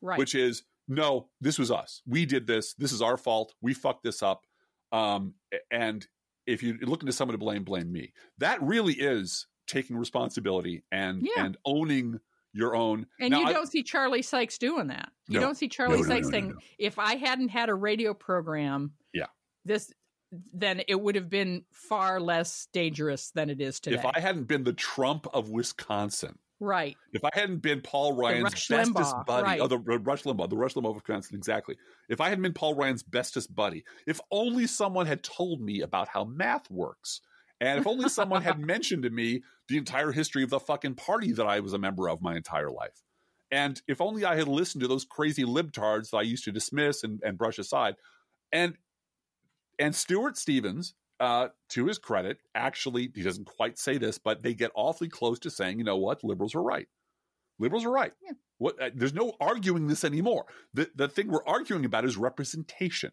right. which is no, this was us. We did this. This is our fault. We fucked this up. Um, and if you're looking to someone to blame, blame me. That really is taking responsibility and Yeah. and owning your own. and Now, you don't see Charlie Sykes doing that. You No. don't see Charlie No, Sykes no, saying. "If I hadn't had a radio program, Yeah. this then it would have been far less dangerous than it is today." if I hadn't been the Trump of Wisconsin, right. If I hadn't been Paul Ryan's bestest Limbaugh, buddy, right. oh, the the Rush Limbaugh, the Rush Limbaugh of Wisconsin, exactly. If I hadn't been Paul Ryan's bestest buddy, if only someone had told me about how math works, and if only someone had mentioned to me the entire history of the fucking party that I was a member of my entire life, and if only I had listened to those crazy libtards that I used to dismiss and, and brush aside, and and Stuart Stevens, uh, to his credit, actually he doesn't quite say this, but they get awfully close to saying, you know what, liberals are right. Liberals are right. Yeah. What? Uh, there's no arguing this anymore. The the thing we're arguing about is representation.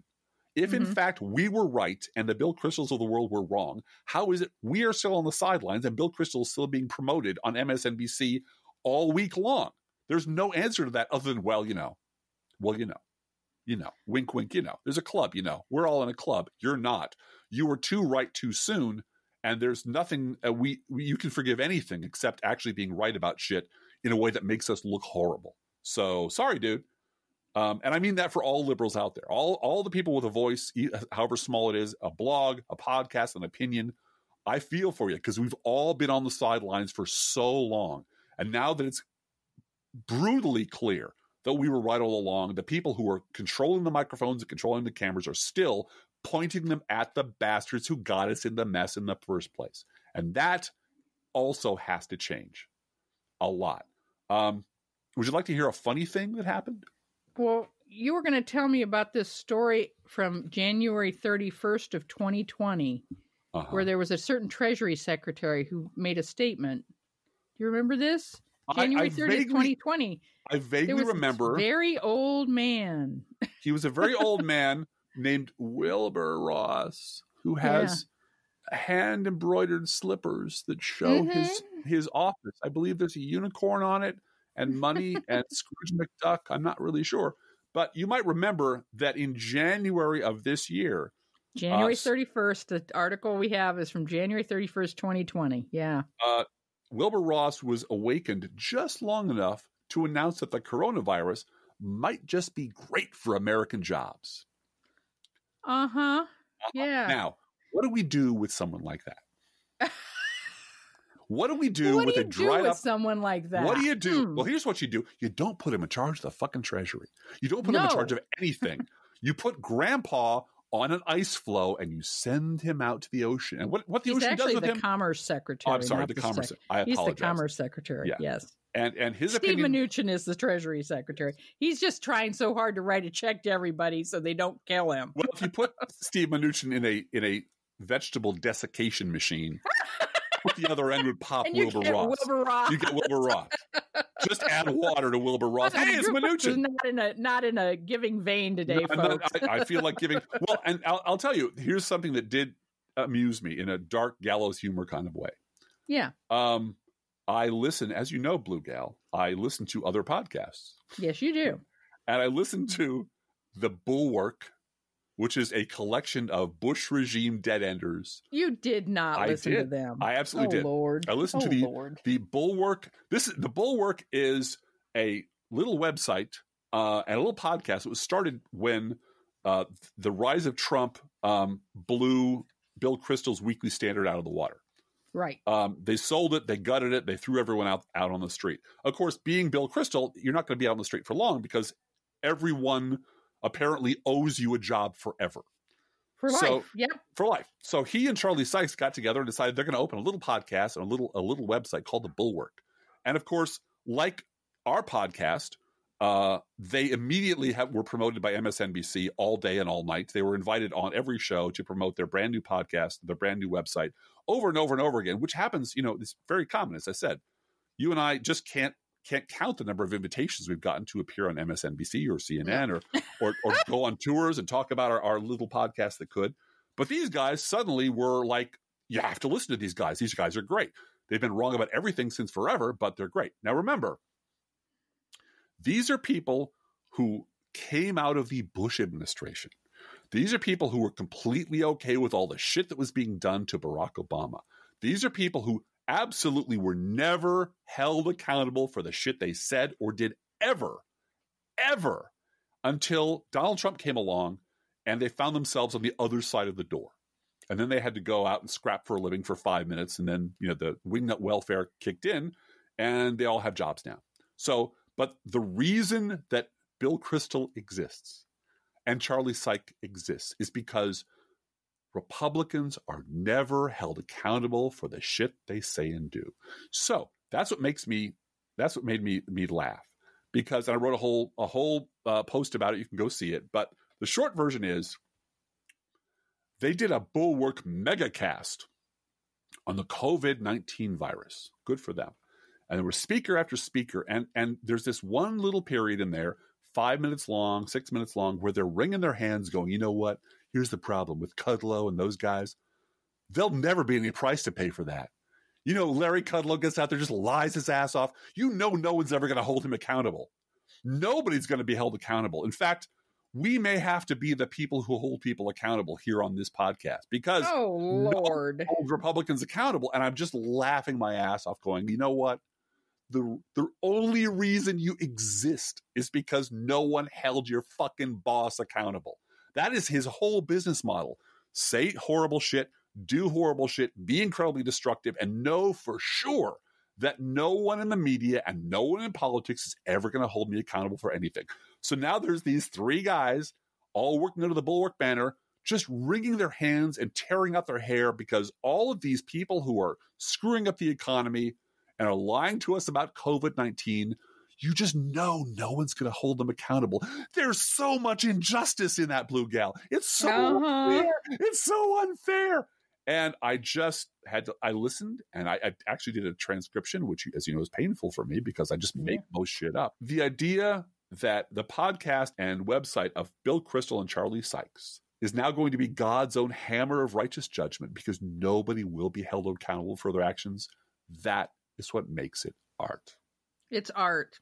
If in Mhm. fact we were right and the Bill Kristols of the world were wrong, how is it we are still on the sidelines and Bill Kristol is still being promoted on MSNBC all week long? There's no answer to that other than well, you know, well, you know, you know, wink, wink, you know. There's a club, you know. We're all in a club. You're not. You were too right too soon, and there's nothing uh, we, we you can forgive anything except actually being right about shit in a way that makes us look horrible. So sorry, dude. Um, and I mean that for all liberals out there, all all the people with a voice, however small it is, a blog, a podcast, an opinion. I feel for you because we've all been on the sidelines for so long, and now that it's brutally clear that we were right all along, the people who are controlling the microphones and controlling the cameras are still pointing them at the bastards who got us in the mess in the first place, and that also has to change a lot. Um, would you like to hear a funny thing that happened? Well, you were going to tell me about this story from January 31st of 2020 Uh-huh. where there was a certain treasury secretary who made a statement. Do you remember this? January I 30th, vaguely- 2020. I vaguely remember very old man. he was a very old man named Wilbur Ross who has hand embroidered slippers that show his Mm-hmm. his office. I believe there's a unicorn on it and money and Scrooge McDuck. I'm not really sure. But you might remember that in January of this year, January s- 31st. The article we have is from January 31st, 2020. Yeah. uh, Wilbur Ross was awakened just long enough to announce that the coronavirus might just be great for American jobs. Uh huh. Yeah. Now, what do we do with someone like that? what do we do with do a dried with up? someone like that? What do you do? Hmm. Well, here's what you do. You don't put him in charge of the fucking treasury. You don't put him in charge of anything. you put grandpa on an ice floe and you send him out to the ocean. And what, what the He's ocean actually does with the him? commerce secretary. Oh, I'm sorry, the the commerce. sec- I He's the commerce secretary. Yeah. Yes. and and his Steve opinion. Mnuchin is the treasury secretary. He's just trying so hard to write a check to everybody so they don't kill him. Well, if you put Steve Mnuchin in a in a vegetable desiccation machine, at the other end would pop Wilbur get Ross. Wilbur Ross. You get Wilbur Ross. Just add water to Wilbur Ross. Hey, it's Your book is Mnuchin. Not in a not in a giving vein today, No, I'm not- folks. I, I feel like giving. Well, and I'll, I'll tell you. Here's something that did amuse me in a dark gallows humor kind of way. yeah. Um, I listen, as you know, Blue Gal. I listen to other podcasts, Yes, you do. and I listen to the Bulwark, which is a collection of Bush regime dead enders. You did not I listen to them. I absolutely oh did. Lord. I listened oh, to the Lord. the Bulwark. This is the Bulwark is a little website uh, and a little podcast. It was started when uh, the rise of Trump um, blew Bill Kristol's Weekly Standard out of the water. Right. Um, they sold it, they gutted it, they threw everyone out out on the street. Of course, being Bill Kristol, you're not going to be out on the street for long because everyone apparently owes you a job forever For So- life. Yep. for life. So he and Charlie Sykes got together and decided they're going to open a little podcast and a little a little website called the Bulwark. And of course, like our podcast, Uh, they immediately have, were promoted by MSNBC all day and all night. They were invited on every show to promote their brand new podcast, their brand new website, over and over and over again, which happens. You know, it's very common. As I said, you and I just can't can't count the number of invitations we've gotten to appear on MSNBC or CNN or or, or go on tours and talk about our, our little podcast that could. But these guys suddenly were like, you have to listen to these guys. These guys are great. They've been wrong about everything since forever, but they're great. Now remember, these are people who came out of the Bush administration. These are people who were completely okay with all the shit that was being done to Barack Obama. These are people who absolutely were never held accountable for the shit they said or did ever, ever until Donald Trump came along and they found themselves on the other side of the door. And then they had to go out and scrap for a living for five minutes. And then, you know, the wingnut welfare kicked in and they all have jobs now. So, but the reason that Bill Kristol exists and Charlie Syke exists is because Republicans are never held accountable for the shit they say and do. So that's what makes me, that's what made me me laugh because I wrote a whole a whole uh, post about it. You can go see it. But the short version is they did a Bulwark megacast on the COVID nineteen virus. Good for them. And there was speaker after speaker, and and there's this one little period in there, five minutes long, six minutes long, where they're wringing their hands, going, you know what? Here's the problem with Kudlow and those guys. There'll never be any price to pay for that. You know, Larry Kudlow gets out there, just lies his ass off. You know, no one's ever going to hold him accountable. Nobody's going to be held accountable. In fact, we may have to be the people who hold people accountable here on this podcast because oh lord hold republicans accountable and i'm just laughing my ass off going you know what the the only reason you exist is because no one held your fucking boss accountable that is his whole business model say horrible shit do horrible shit be incredibly destructive and know for sure that no one in the media and no one in politics is ever going to hold me accountable for anything. So now there's these three guys all working under the Bulwark banner, just wringing their hands and tearing out their hair because all of these people who are screwing up the economy and are lying to us about COVID 19, you just know no one's going to hold them accountable. There's so much injustice in that blue gal. It's so Uh-huh. unfair. It's so unfair. And I just had to, I listened and I, I actually did a transcription, which, as you know, is painful for me because I just make most shit up. The idea that the podcast and website of Bill Kristol and Charlie Sykes is now going to be God's own hammer of righteous judgment because nobody will be held accountable for their actions. That is what makes it art. It's art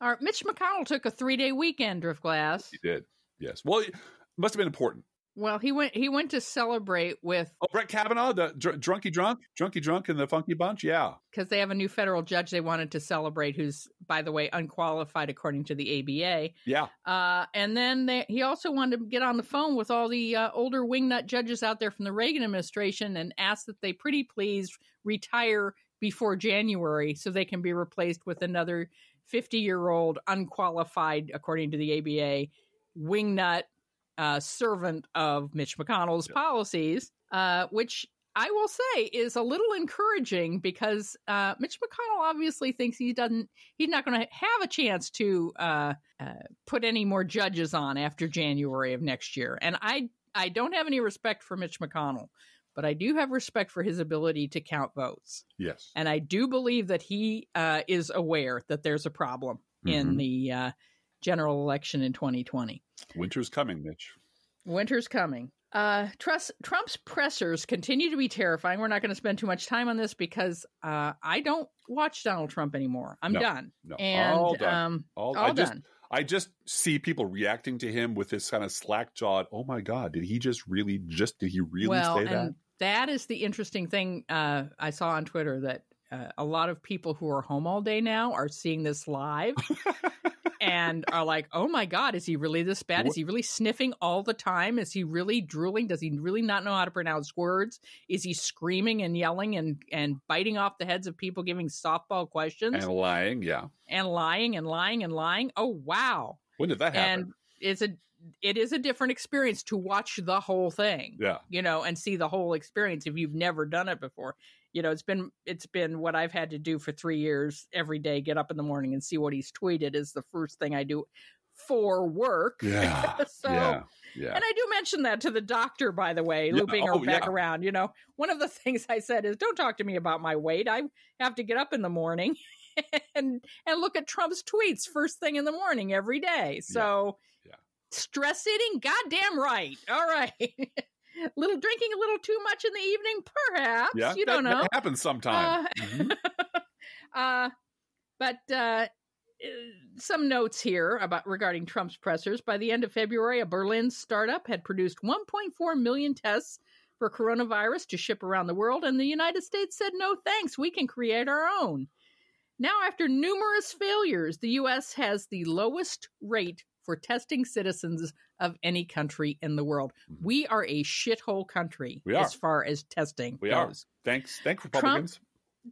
art mitch mcconnell took a three-day weekend driftglass He did. Yes. Well, it must have been important. well he went he went to celebrate with Oh, Brett Kavanaugh, the dr- drunky drunk, drunky drunk, and the funky bunch. Yeah. because they have a new federal judge they wanted to celebrate who's by the way unqualified according to the aba Yeah. Uh, and then they, he also wanted to get on the phone with all the uh, older wingnut judges out there from the Reagan administration and ask that they pretty please retire before January so they can be replaced with another 50 year old unqualified, according to the ABA, wingnut uh, servant of Mitch McConnell's Yeah. policies, uh, which I will say is a little encouraging because uh, Mitch McConnell obviously thinks he doesn't, he's not going to have a chance to uh, uh, put any more judges on after January of next year. And I, I don't have any respect for Mitch McConnell, but I do have respect for his ability to count votes. Yes. And I do believe that he uh, is aware that there's a problem in Mhm. the uh, general election in 2020. Winter's coming, Mitch. Winter's coming. Uh, Trus- Trump's pressers continue to be terrifying. We're not going to spend too much time on this because uh, I don't watch Donald Trump anymore. I'm No, done. No. And all done. um, all, all I just, done. I just see people reacting to him with this kind of slack jawed. Oh my God! Did he just really? Just did he really well, say that? That is the interesting thing uh, I saw on Twitter that uh, a lot of people who are home all day now are seeing this live and are like, "Oh my God, is he really this bad? Is he really sniffing all the time? Is he really drooling? Does he really not know how to pronounce words? Is he screaming and yelling and and biting off the heads of people giving softball questions And lying. Yeah. and lying and lying and lying? Oh wow!" When did that happen? and it's a it is a different experience to watch the whole thing Yeah. you know and see the whole experience if you've never done it before you know it's been it's been what i've had to do for three years every day get up in the morning and see what he's tweeted is the first thing i do for work Yeah. so yeah. Yeah. and I do mention that to the doctor, by the way, Yeah, looping oh, her oh, back around. You know, one of the things I said is, "Don't talk to me about my weight. I have to get up in the morning and and look at Trump's tweets first thing in the morning every day." So. Stress eating, goddamn right. All right, little drinking a little too much in the evening, perhaps. yeah. you that, don't know. That happens sometime. Uh, Mhm. uh, but uh, uh, some notes here about regarding Trump's pressers. By the end of February, a Berlin startup had produced 1.4 million tests for coronavirus to ship around the world, and the United States said, "No thanks, we can create our own." Now, after numerous failures, the U.S. has the lowest rate for testing citizens of any country in the world. Mhm. We are a shithole country We are. as far as testing We are. goes. Thanks. Thank Republicans.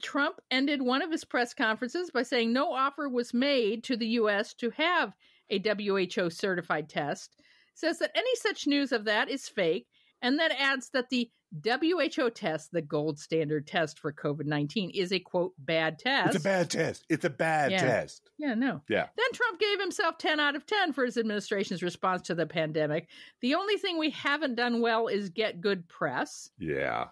Trump ended one of his press conferences by saying no offer was made to the U.S. to have a WHO certified test, says that any such news of that is fake, and then adds that the WHO test, the gold standard test for COVID 19, is a quote, bad test. It's a bad test. It's a bad Yeah. test. Yeah, no. Yeah. Then Trump gave himself 10 out of 10 for his administration's response to the pandemic. The only thing we haven't done well is get good press. Yeah.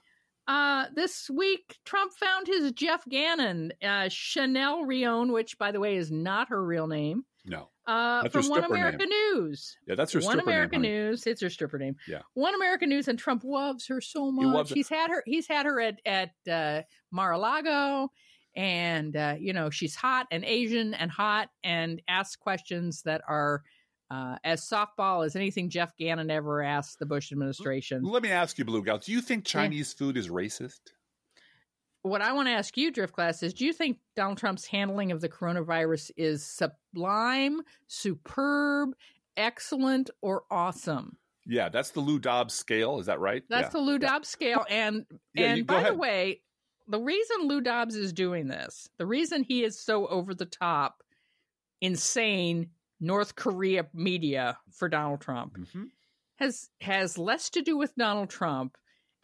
Uh, this week, Trump found his Jeff Gannon, uh, Chanel Rion, which, by the way, is not her real name, No. Uh, That's from One America News. Yeah, that's her One stripper America name. News. It's her stripper name. Yeah. One America News, and Trump loves her so He much. her. He's had her. He's had her at at uh, Mar-a-Lago, and uh, you know she's hot and Asian and hot, and asks questions that are uh, as softball as anything Jeff Gannon ever asked the Bush administration. Let me ask you, Blue Gal, do you think Chinese food is racist? What I want to ask you, Driftglass, is do you think Donald Trump's handling of the coronavirus is sublime, superb, excellent, or awesome? Yeah, that's the Lou Dobbs scale. Is that right? That's the Lou Dobbs scale. And Yeah, and by the way, the reason Lou Dobbs is doing this, the reason he is so over the top, insane North Korea media for Donald Trump Mhm. has has less to do with Donald Trump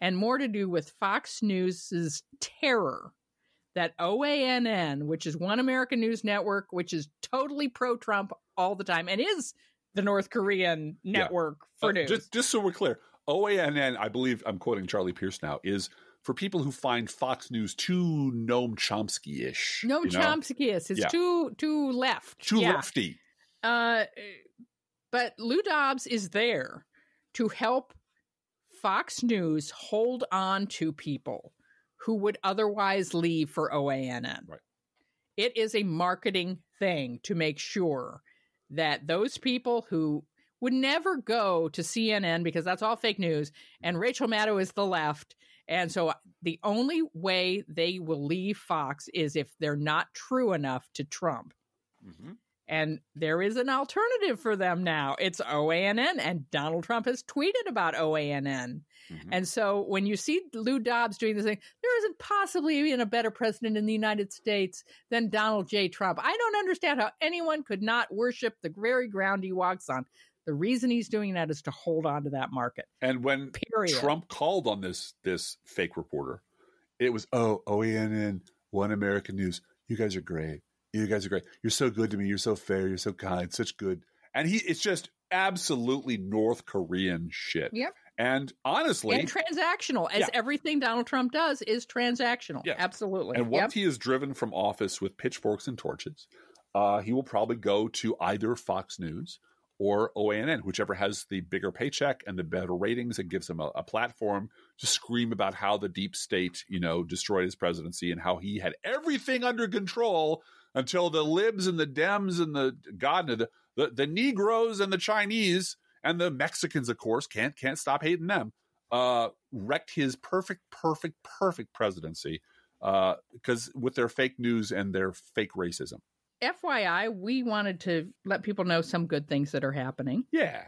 and more to do with Fox News's terror that OANN, which is One American News Network, which is totally pro Trump all the time and is the North Korean Yeah. network for Uh, news. Just, just so we're clear, OANN, I believe I'm quoting Charlie Pierce now, is for people who find Fox News too Noam Chomsky ish. no Chomsky is. It's Yeah. too too left. Too yeah. lefty. Uh, but Lou Dobbs is there to help Fox News hold on to people who would otherwise leave for OANN. Right. It is a marketing thing to make sure that those people who would never go to CNN because that's all fake news, and Rachel Maddow is the left. And so the only way they will leave Fox is if they're not true enough to Trump. Mhm. And there is an alternative for them now. It's OANN, and Donald Trump has tweeted about OANN. Mhm. And so when you see Lou Dobbs doing this thing, there isn't possibly even a better president in the United States than Donald J. Trump. I don't understand how anyone could not worship the very ground he walks on. The reason he's doing that is to hold on to that market. And when Period. Trump called on this this fake reporter, it was oh OANN, One American News. You guys are great. You guys are great. You're so good to me. You're so fair. You're so kind. Such good. And he, it's just absolutely North Korean shit. Yep. And honestly, and transactional, as Yeah. everything Donald Trump does is transactional. Yeah. Absolutely. And Yep. once he is driven from office with pitchforks and torches, uh, he will probably go to either Fox News or OANN, whichever has the bigger paycheck and the better ratings and gives him a, a platform to scream about how the deep state, you know, destroyed his presidency and how he had everything under control until the libs and the Dems and the God, the the, the Negroes and the Chinese and the Mexicans, of course, can't can't stop hating them. Uh, wrecked his perfect, perfect, perfect presidency because with their fake news and their fake racism. FYI, we wanted to let people know some good things that are happening. Yeah,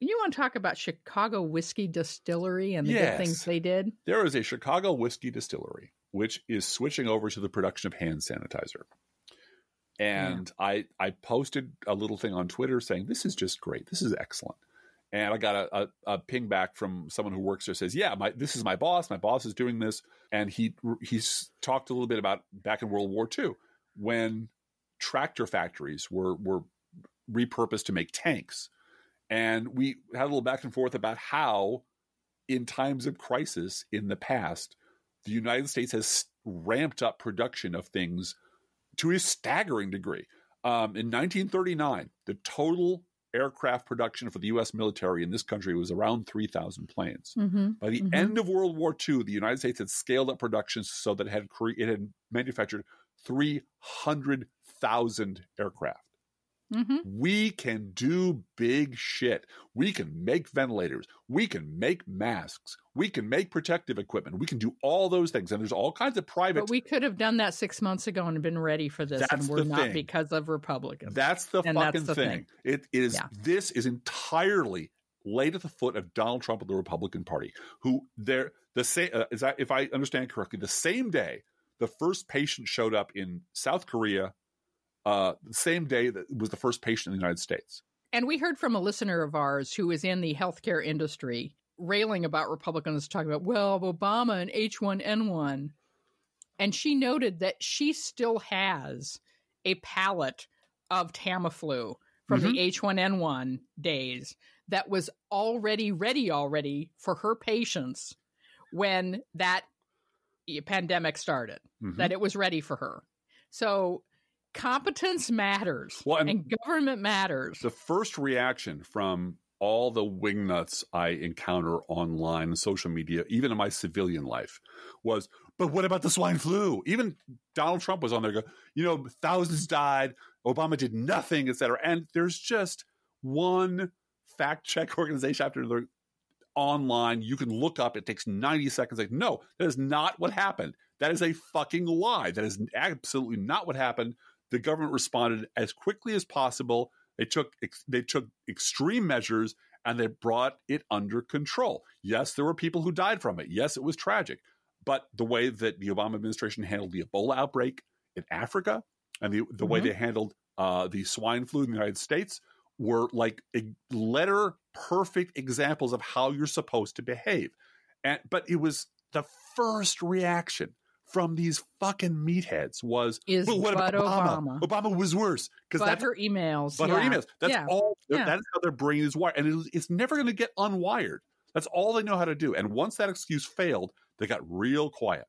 You want to talk about Chicago Whiskey Distillery and the Yes. good things they did? there is a Chicago whiskey distillery which is switching over to the production of hand sanitizer. And I I posted a little thing on Twitter saying this is just great. This is excellent. And I got a, a, a ping back from someone who works there says, "Yeah, my this is my boss. My boss is doing this." And he he's talked a little bit about back in World War II when tractor factories were were repurposed to make tanks, and we had a little back and forth about how, in times of crisis in the past, the United States has ramped up production of things to a staggering degree. Um, in 1939, the total aircraft production for the U.S. military in this country was around 3,000 planes. Mm-hmm. By the Mhm. end of World War II, the United States had scaled up production so that it had cre- it had manufactured 300,000 aircraft. Mm-hmm. We can do big shit. We can make ventilators. We can make masks. We can make protective equipment. We can do all those things. And there's all kinds of private. But we could have done that six months ago and been ready for this, That's and we're not thing. because of Republicans. That's the And that's fucking the thing. thing. It is. Yeah. This is entirely laid at the foot of Donald Trump and the Republican Party, who they're the same. Uh, if I understand correctly, the same day the first patient showed up in South Korea, uh, the same day that was the first patient in the United States. And we heard from a listener of ours who is in the healthcare industry railing about Republicans talking about, well, Obama and H1N1. And she noted that she still has a pallet of Tamiflu from the H1N1 days that was already ready already for her patients when that pandemic started, Mhm. that it was ready for her. So competence matters Well, and- and government matters. The first reaction from all the wingnuts I encounter online social media, even in my civilian life, was, but what about the swine flu? Even Donald Trump was on there, go, you know, thousands died, Obama did nothing, et cetera. And there's just one fact check organization after another online. You can look up, it takes 90 seconds. Like, no, that is not what happened. That is a fucking lie. That is absolutely not what happened. The government responded as quickly as possible. They took ex- they took extreme measures and they brought it under control. Yes, there were people who died from it. Yes, it was tragic. But the way that the Obama administration handled the Ebola outbreak in Africa and the, the way Mhm. they handled uh, the swine flu in the United States were like a letter perfect examples of how you're supposed to behave. And but it was the first reaction from these fucking meatheads was Is "Well, what but about Obama. Obama? Obama was worse because but that's her emails. but yeah. her emails. That's Yeah. all. Yeah. That is how their brain is wired, and it, it's never going to get unwired. That's all they know how to do. And once that excuse failed, they got real quiet.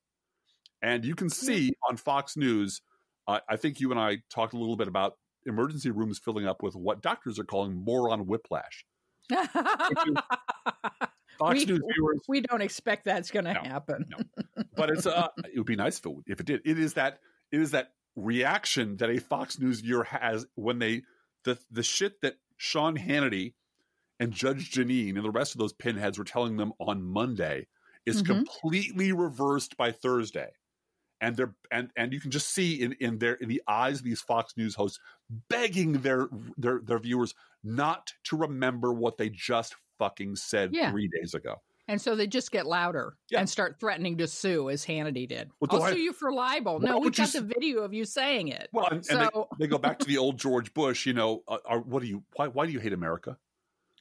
And you can see on Fox News. Uh, I think you and I talked a little bit about emergency rooms filling up with what doctors are calling moron whiplash. Fox We- News viewers we don't expect that's going to No, happen. no. but it's uh, it would be nice if it, if it did. It is that it is that reaction that a Fox News viewer has when they the the shit that Sean Hannity and Judge Jeanine and the rest of those pinheads were telling them on Monday is Mhm. completely reversed by Thursday. And they're and and you can just see in, in their in the eyes of these Fox News hosts begging their their their viewers not to remember what they just fucking said Yeah. three days ago. And so they just get louder Yeah. and start threatening to sue, as Hannity did. Well, I'll I- sue you for libel. No, you got the video of you saying it. Well, and, and So- they, they go back to the old George Bush. You know, uh, are, what do you? Why? Why do you hate America?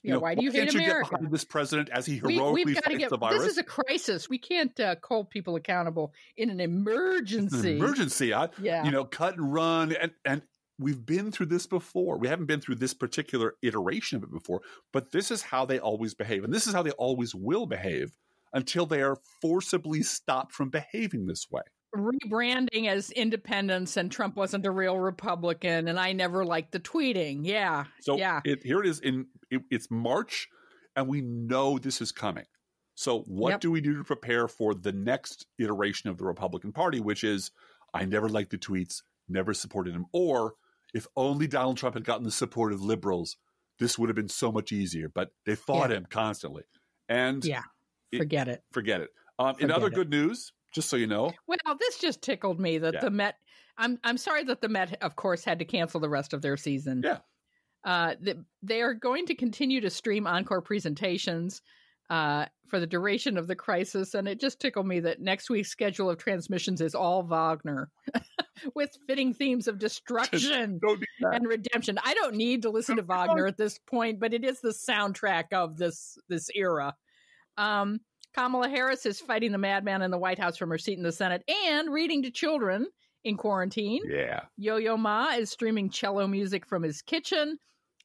Yeah, know, why do you can't hate you America? get behind this president as he We, heroically we've got to fights get. the virus? This is a crisis. We can't uh, hold people accountable in an It's an emergency. emergency. I, Yeah. you know, cut and run, and and we've been through this before. We haven't been through this particular iteration of it before, but this is how they always behave, and this is how they always will behave until they are forcibly stopped from behaving this way. Rebranding as independents, and Trump wasn't a real Republican, and I never liked the tweeting. Yeah, So yeah. it, here it is in it, it's March, and we know this is coming. So what Yep. do we do to prepare for the next iteration of the Republican Party, which is I never liked the tweets, never supported him, or if only Donald Trump had gotten the support of liberals, this would have been so much easier. But they fought Yeah. him constantly, and Yeah. Forget it. forget it. Um, in other it. good news, just so you know, Well, this just tickled me that Yeah. the Met. I'm I'm sorry that the Met, of course, had to cancel the rest of their season. Yeah. Uh, the, they are going to continue to stream encore presentations uh, for the duration of the crisis, and it just tickled me that next week's schedule of transmissions is all Wagner. with fitting themes of destruction Don't do that. and redemption. I don't need to listen to Wagner at this point, but it is the soundtrack of this this era. Um, Kamala Harris is fighting the madman in the White House from her seat in the Senate and reading to children in quarantine. Yeah. Yo Yo Ma is streaming cello music from his kitchen.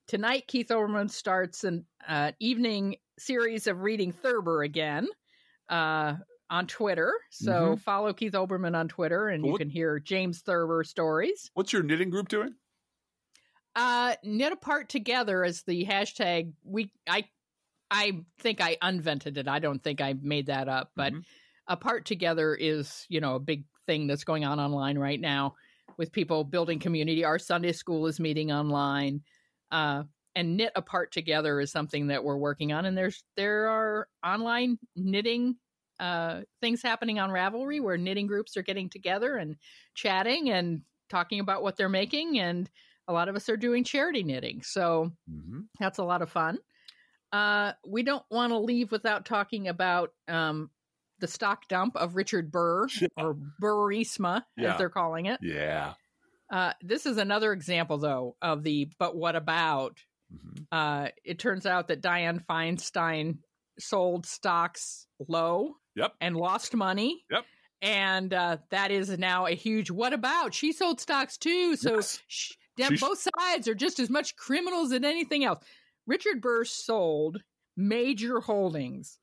Tonight, Keith Olbermann starts an uh, evening series of reading Thurber again uh, on Twitter. So follow Keith Olbermann on Twitter, and you can hear James Thurber stories. What's your knitting group doing? Uh, knit apart together is the hashtag. We I I think I unvented it. I don't think I made that up, but Mhm. apart together is you know a big thing that's going on online right now with people building community. Our Sunday school is meeting online, uh, and knit apart together is something that we're working on. And there's there are online knitting uh, things happening on Ravelry where knitting groups are getting together and chatting and talking about what they're making and a lot of us are doing charity knitting. So Mm-hmm. that's a lot of fun. Uh, we don't want to leave without talking about um, the stock dump of Richard Burr or Burisma, Yeah. as they're calling it. Yeah. Uh, this is another example, though, of the but what about? hmm Uh, it turns out that Dianne Feinstein sold stocks low Yep. and lost money. Yep. And uh, that is now a huge what about? She sold stocks too. So Yes. sh- both sides are just as much criminals as anything else. Richard Burr sold major holdings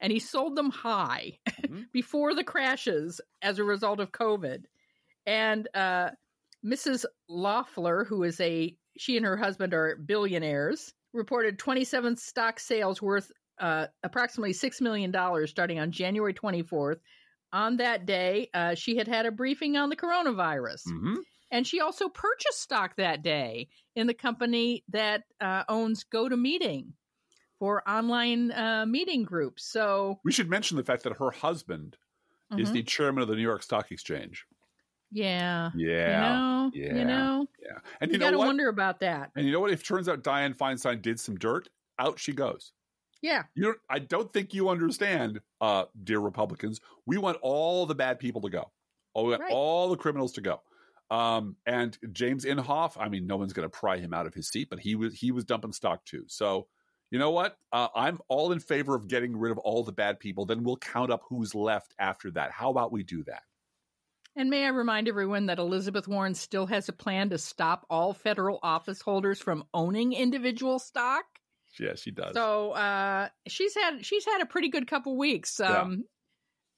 and he sold them high Mhm. before the crashes as a result of COVID. And uh, Mrs. Loeffler, who is a she and her husband are billionaires, reported 27 stock sales worth uh, approximately $6 million starting on January 24th. On that day, uh, she had had a briefing on the coronavirus. hmm And she also purchased stock that day in the company that uh, owns GoToMeeting for online uh, meeting groups. So, We should mention the fact that her husband is mhm. the chairman of the New York Stock Exchange. yeah, Yeah. you know, yeah. you know, Yeah. And you, you, got to wonder about that. And you know what? If it turns out Dianne Feinstein did some dirt, out she goes. Yeah, You don't, I don't think you understand, uh, dear Republicans. We want all the bad people to go. Oh, we want Right. all the criminals to go. Um, and James Inhofe, I mean, no one's going to pry him out of his seat, but he was he was dumping stock too. So, you know what? Uh, I'm all in favor of getting rid of all the bad people. Then we'll count up who's left after that. How about we do that? And may I remind everyone that Elizabeth Warren still has a plan to stop all federal office holders from owning individual stock. Yeah, she does. So uh, she's had she's had a pretty good couple weeks. Yeah. Um,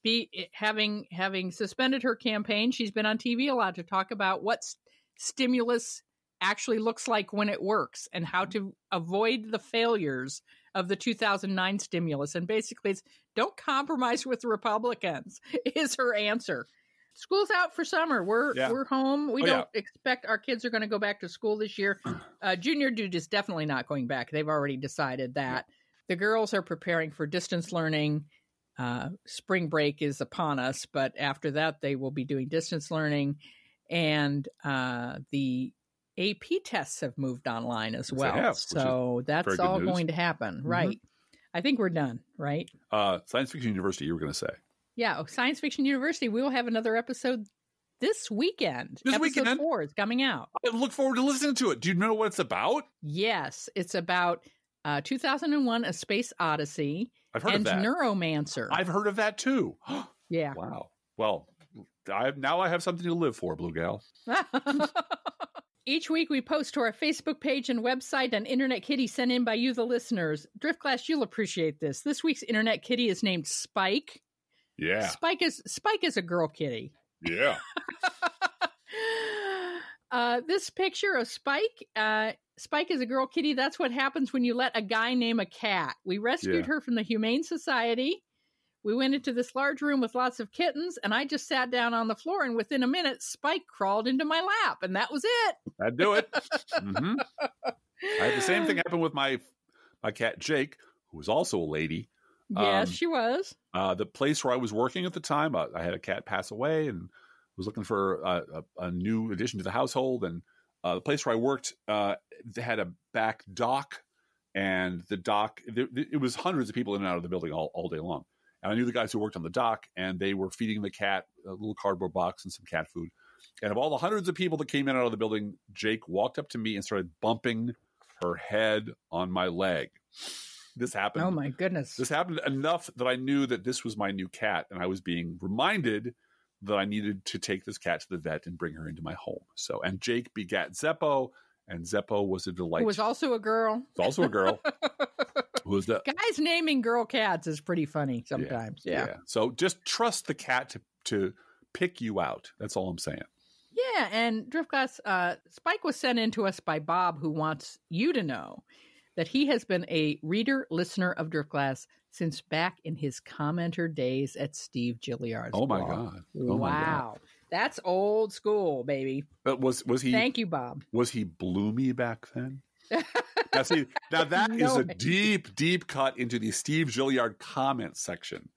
be having having suspended her campaign, she's been on TV a lot to talk about what s- stimulus actually looks like when it works and how to avoid the failures of the 2009 stimulus. And basically, it's don't compromise with the Republicans is her answer. School's out for summer. We're Yeah. we're home. We Oh, don't expect our kids are going to go back to school this year. Uh, junior dude is definitely not going back. They've already decided that. The girls are preparing for distance learning. Uh, spring break is upon us, but after that, they will be doing distance learning. And uh, the AP tests have moved online as well. have, so that's all news. going to happen, Mhm. right? I think we're done, right? uh, Science Fiction University, you were going to say. Yeah, Science Fiction University. We will have another episode this weekend. This episode weekend? four is coming out. I look forward to listening to it. Do you know what it's about? Yes, it's about uh, 2001: A Space Odyssey I've heard and of that. Neuromancer. I've heard of that too. yeah. wow. Well, I now I have something to live for, Blue Gal. Each week we post to our Facebook page and website an Internet Kitty sent in by you, the listeners. Driftglass, you'll appreciate this. This week's Internet Kitty is named Spike. Yeah. Spike is Spike is a girl kitty. Yeah. uh, this picture of Spike, uh, Spike is a girl kitty. That's what happens when you let a guy name a cat. We rescued Yeah. her from the Humane Society. We went into this large room with lots of kittens, and I just sat down on the floor, and within a minute, Spike crawled into my lap, and that was it. I'd do it. hmm I had the same thing happen with my my cat Jake, who was also a lady. Yes, Um, she was. Uh, the place where I was working at the time, uh, I had a cat pass away and was looking for a, a, a new addition to the household. And uh, the place where I worked uh, had a back dock, and the dock it was hundreds of people in and out of the building all, all day long. And I knew the guys who worked on the dock, and they were feeding the cat a little cardboard box and some cat food. And of all the hundreds of people that came in and out of the building, Jake walked up to me and started bumping her head on my leg. This happened. Oh my goodness. This happened enough that I knew that this was my new cat, and I was being reminded that I needed to take this cat to the vet and bring her into my home. So, and Jake begat Zeppo, and Zeppo was a delight. Who was also a girl. It's also a girl. Who was that? Guys naming girl cats is pretty funny sometimes. Yeah. So just trust the cat to to pick you out. That's all I'm saying. Yeah, and Driftglass, uh, Spike was sent in to us by Bob, who wants you to know that he has been a reader listener of Driftglass since back in his commenter days at Steve Gilliard's. Oh my blog. god! Oh wow, my god! that's old school, baby. But was was he? Thank you, Bob. Was he bloomy back then? now, see, now that is No a way. deep, deep cut into the Steve Gilliard comment section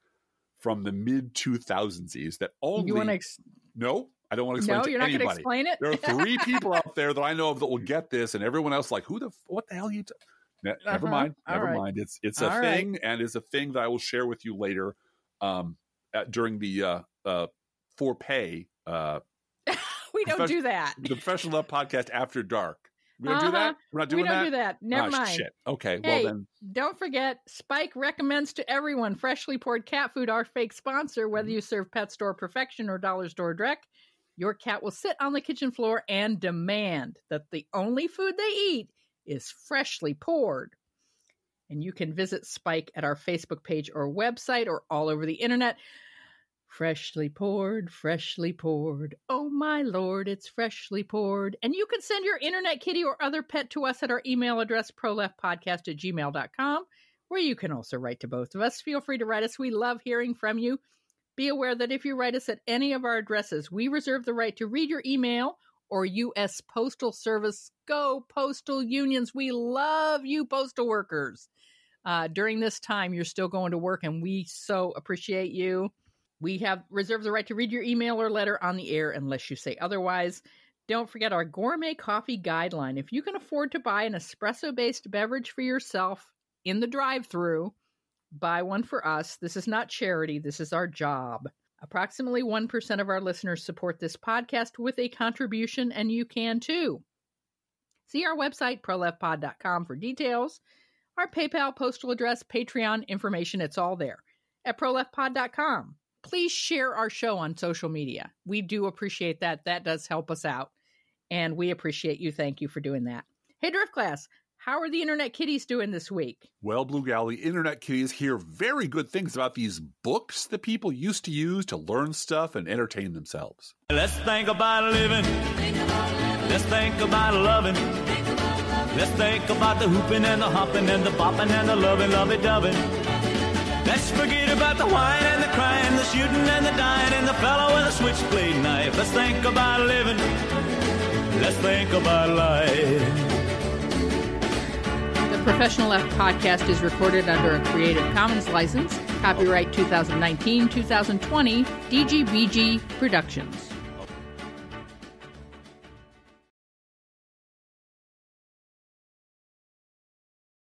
from the mid 2000s. That only you want to? Ex- no, I don't want to explain no, to you're not going to anybody. explain it. there are three people out there that I know of that will get this, and everyone else like, who the what the hell are you? T-? Ne- Never Uh-huh. mind, All never right. mind. It's it's a All right. thing, and it's a thing that I will share with you later, um, at, during the uh, uh, for pay uh, we don't do that. the professional love podcast after dark. We don't do Uh-huh. that. We're not doing we don't that. do that. Never Ah, mind. Shit. Okay. Hey. Well then, Don't forget, Spike recommends to everyone freshly poured cat food, our fake sponsor. Whether Mm-hmm. you serve Pet Store Perfection or Dollar Store Direct, your cat will sit on the kitchen floor and demand that the only food they eat is freshly poured. And you can visit Spike at our Facebook page or website or all over the internet. Freshly poured, freshly poured. Oh my lord, it's freshly poured. And you can send your internet kitty or other pet to us at our email address, proleftpodcast at gmail.com, where you can also write to both of us. Feel free to write us. We love hearing from you. Be aware that if you write us at any of our addresses, we reserve the right to read your email or U.S. Postal Service. Go, postal unions. We love you, postal workers. Uh, during this time, you're still going to work, and we so appreciate you. We have reserved the right to read your email or letter on the air unless you say otherwise. Don't forget our gourmet coffee guideline. If you can afford to buy an espresso based beverage for yourself in the drive through, buy one for us. This is not charity, this is our job. Approximately 1% of our listeners support this podcast with a contribution, and you can too. See our website, proleftpod.com, for details. Our PayPal, postal address, Patreon information, it's all there at proleftpod.com. Please share our show on social media. We do appreciate that. That does help us out. And we appreciate you. Thank you for doing that. Hey, Driftglass, how are the Internet Kitties doing this week? well, Blue Galley Internet Kitties hear very good things about these books that people used to use to learn stuff and entertain themselves. Let's think about living. Let's think about loving. Let's think about the hooping and the hopping and the bopping and the loving, lovey doving. Let's forget about the whine and the crying, the shooting and the dying, and the fellow with a switchblade knife. Let's think about living. Let's think about life. Professional Left podcast is recorded under a Creative Commons license. Copyright 2019 2020, DGBG Productions.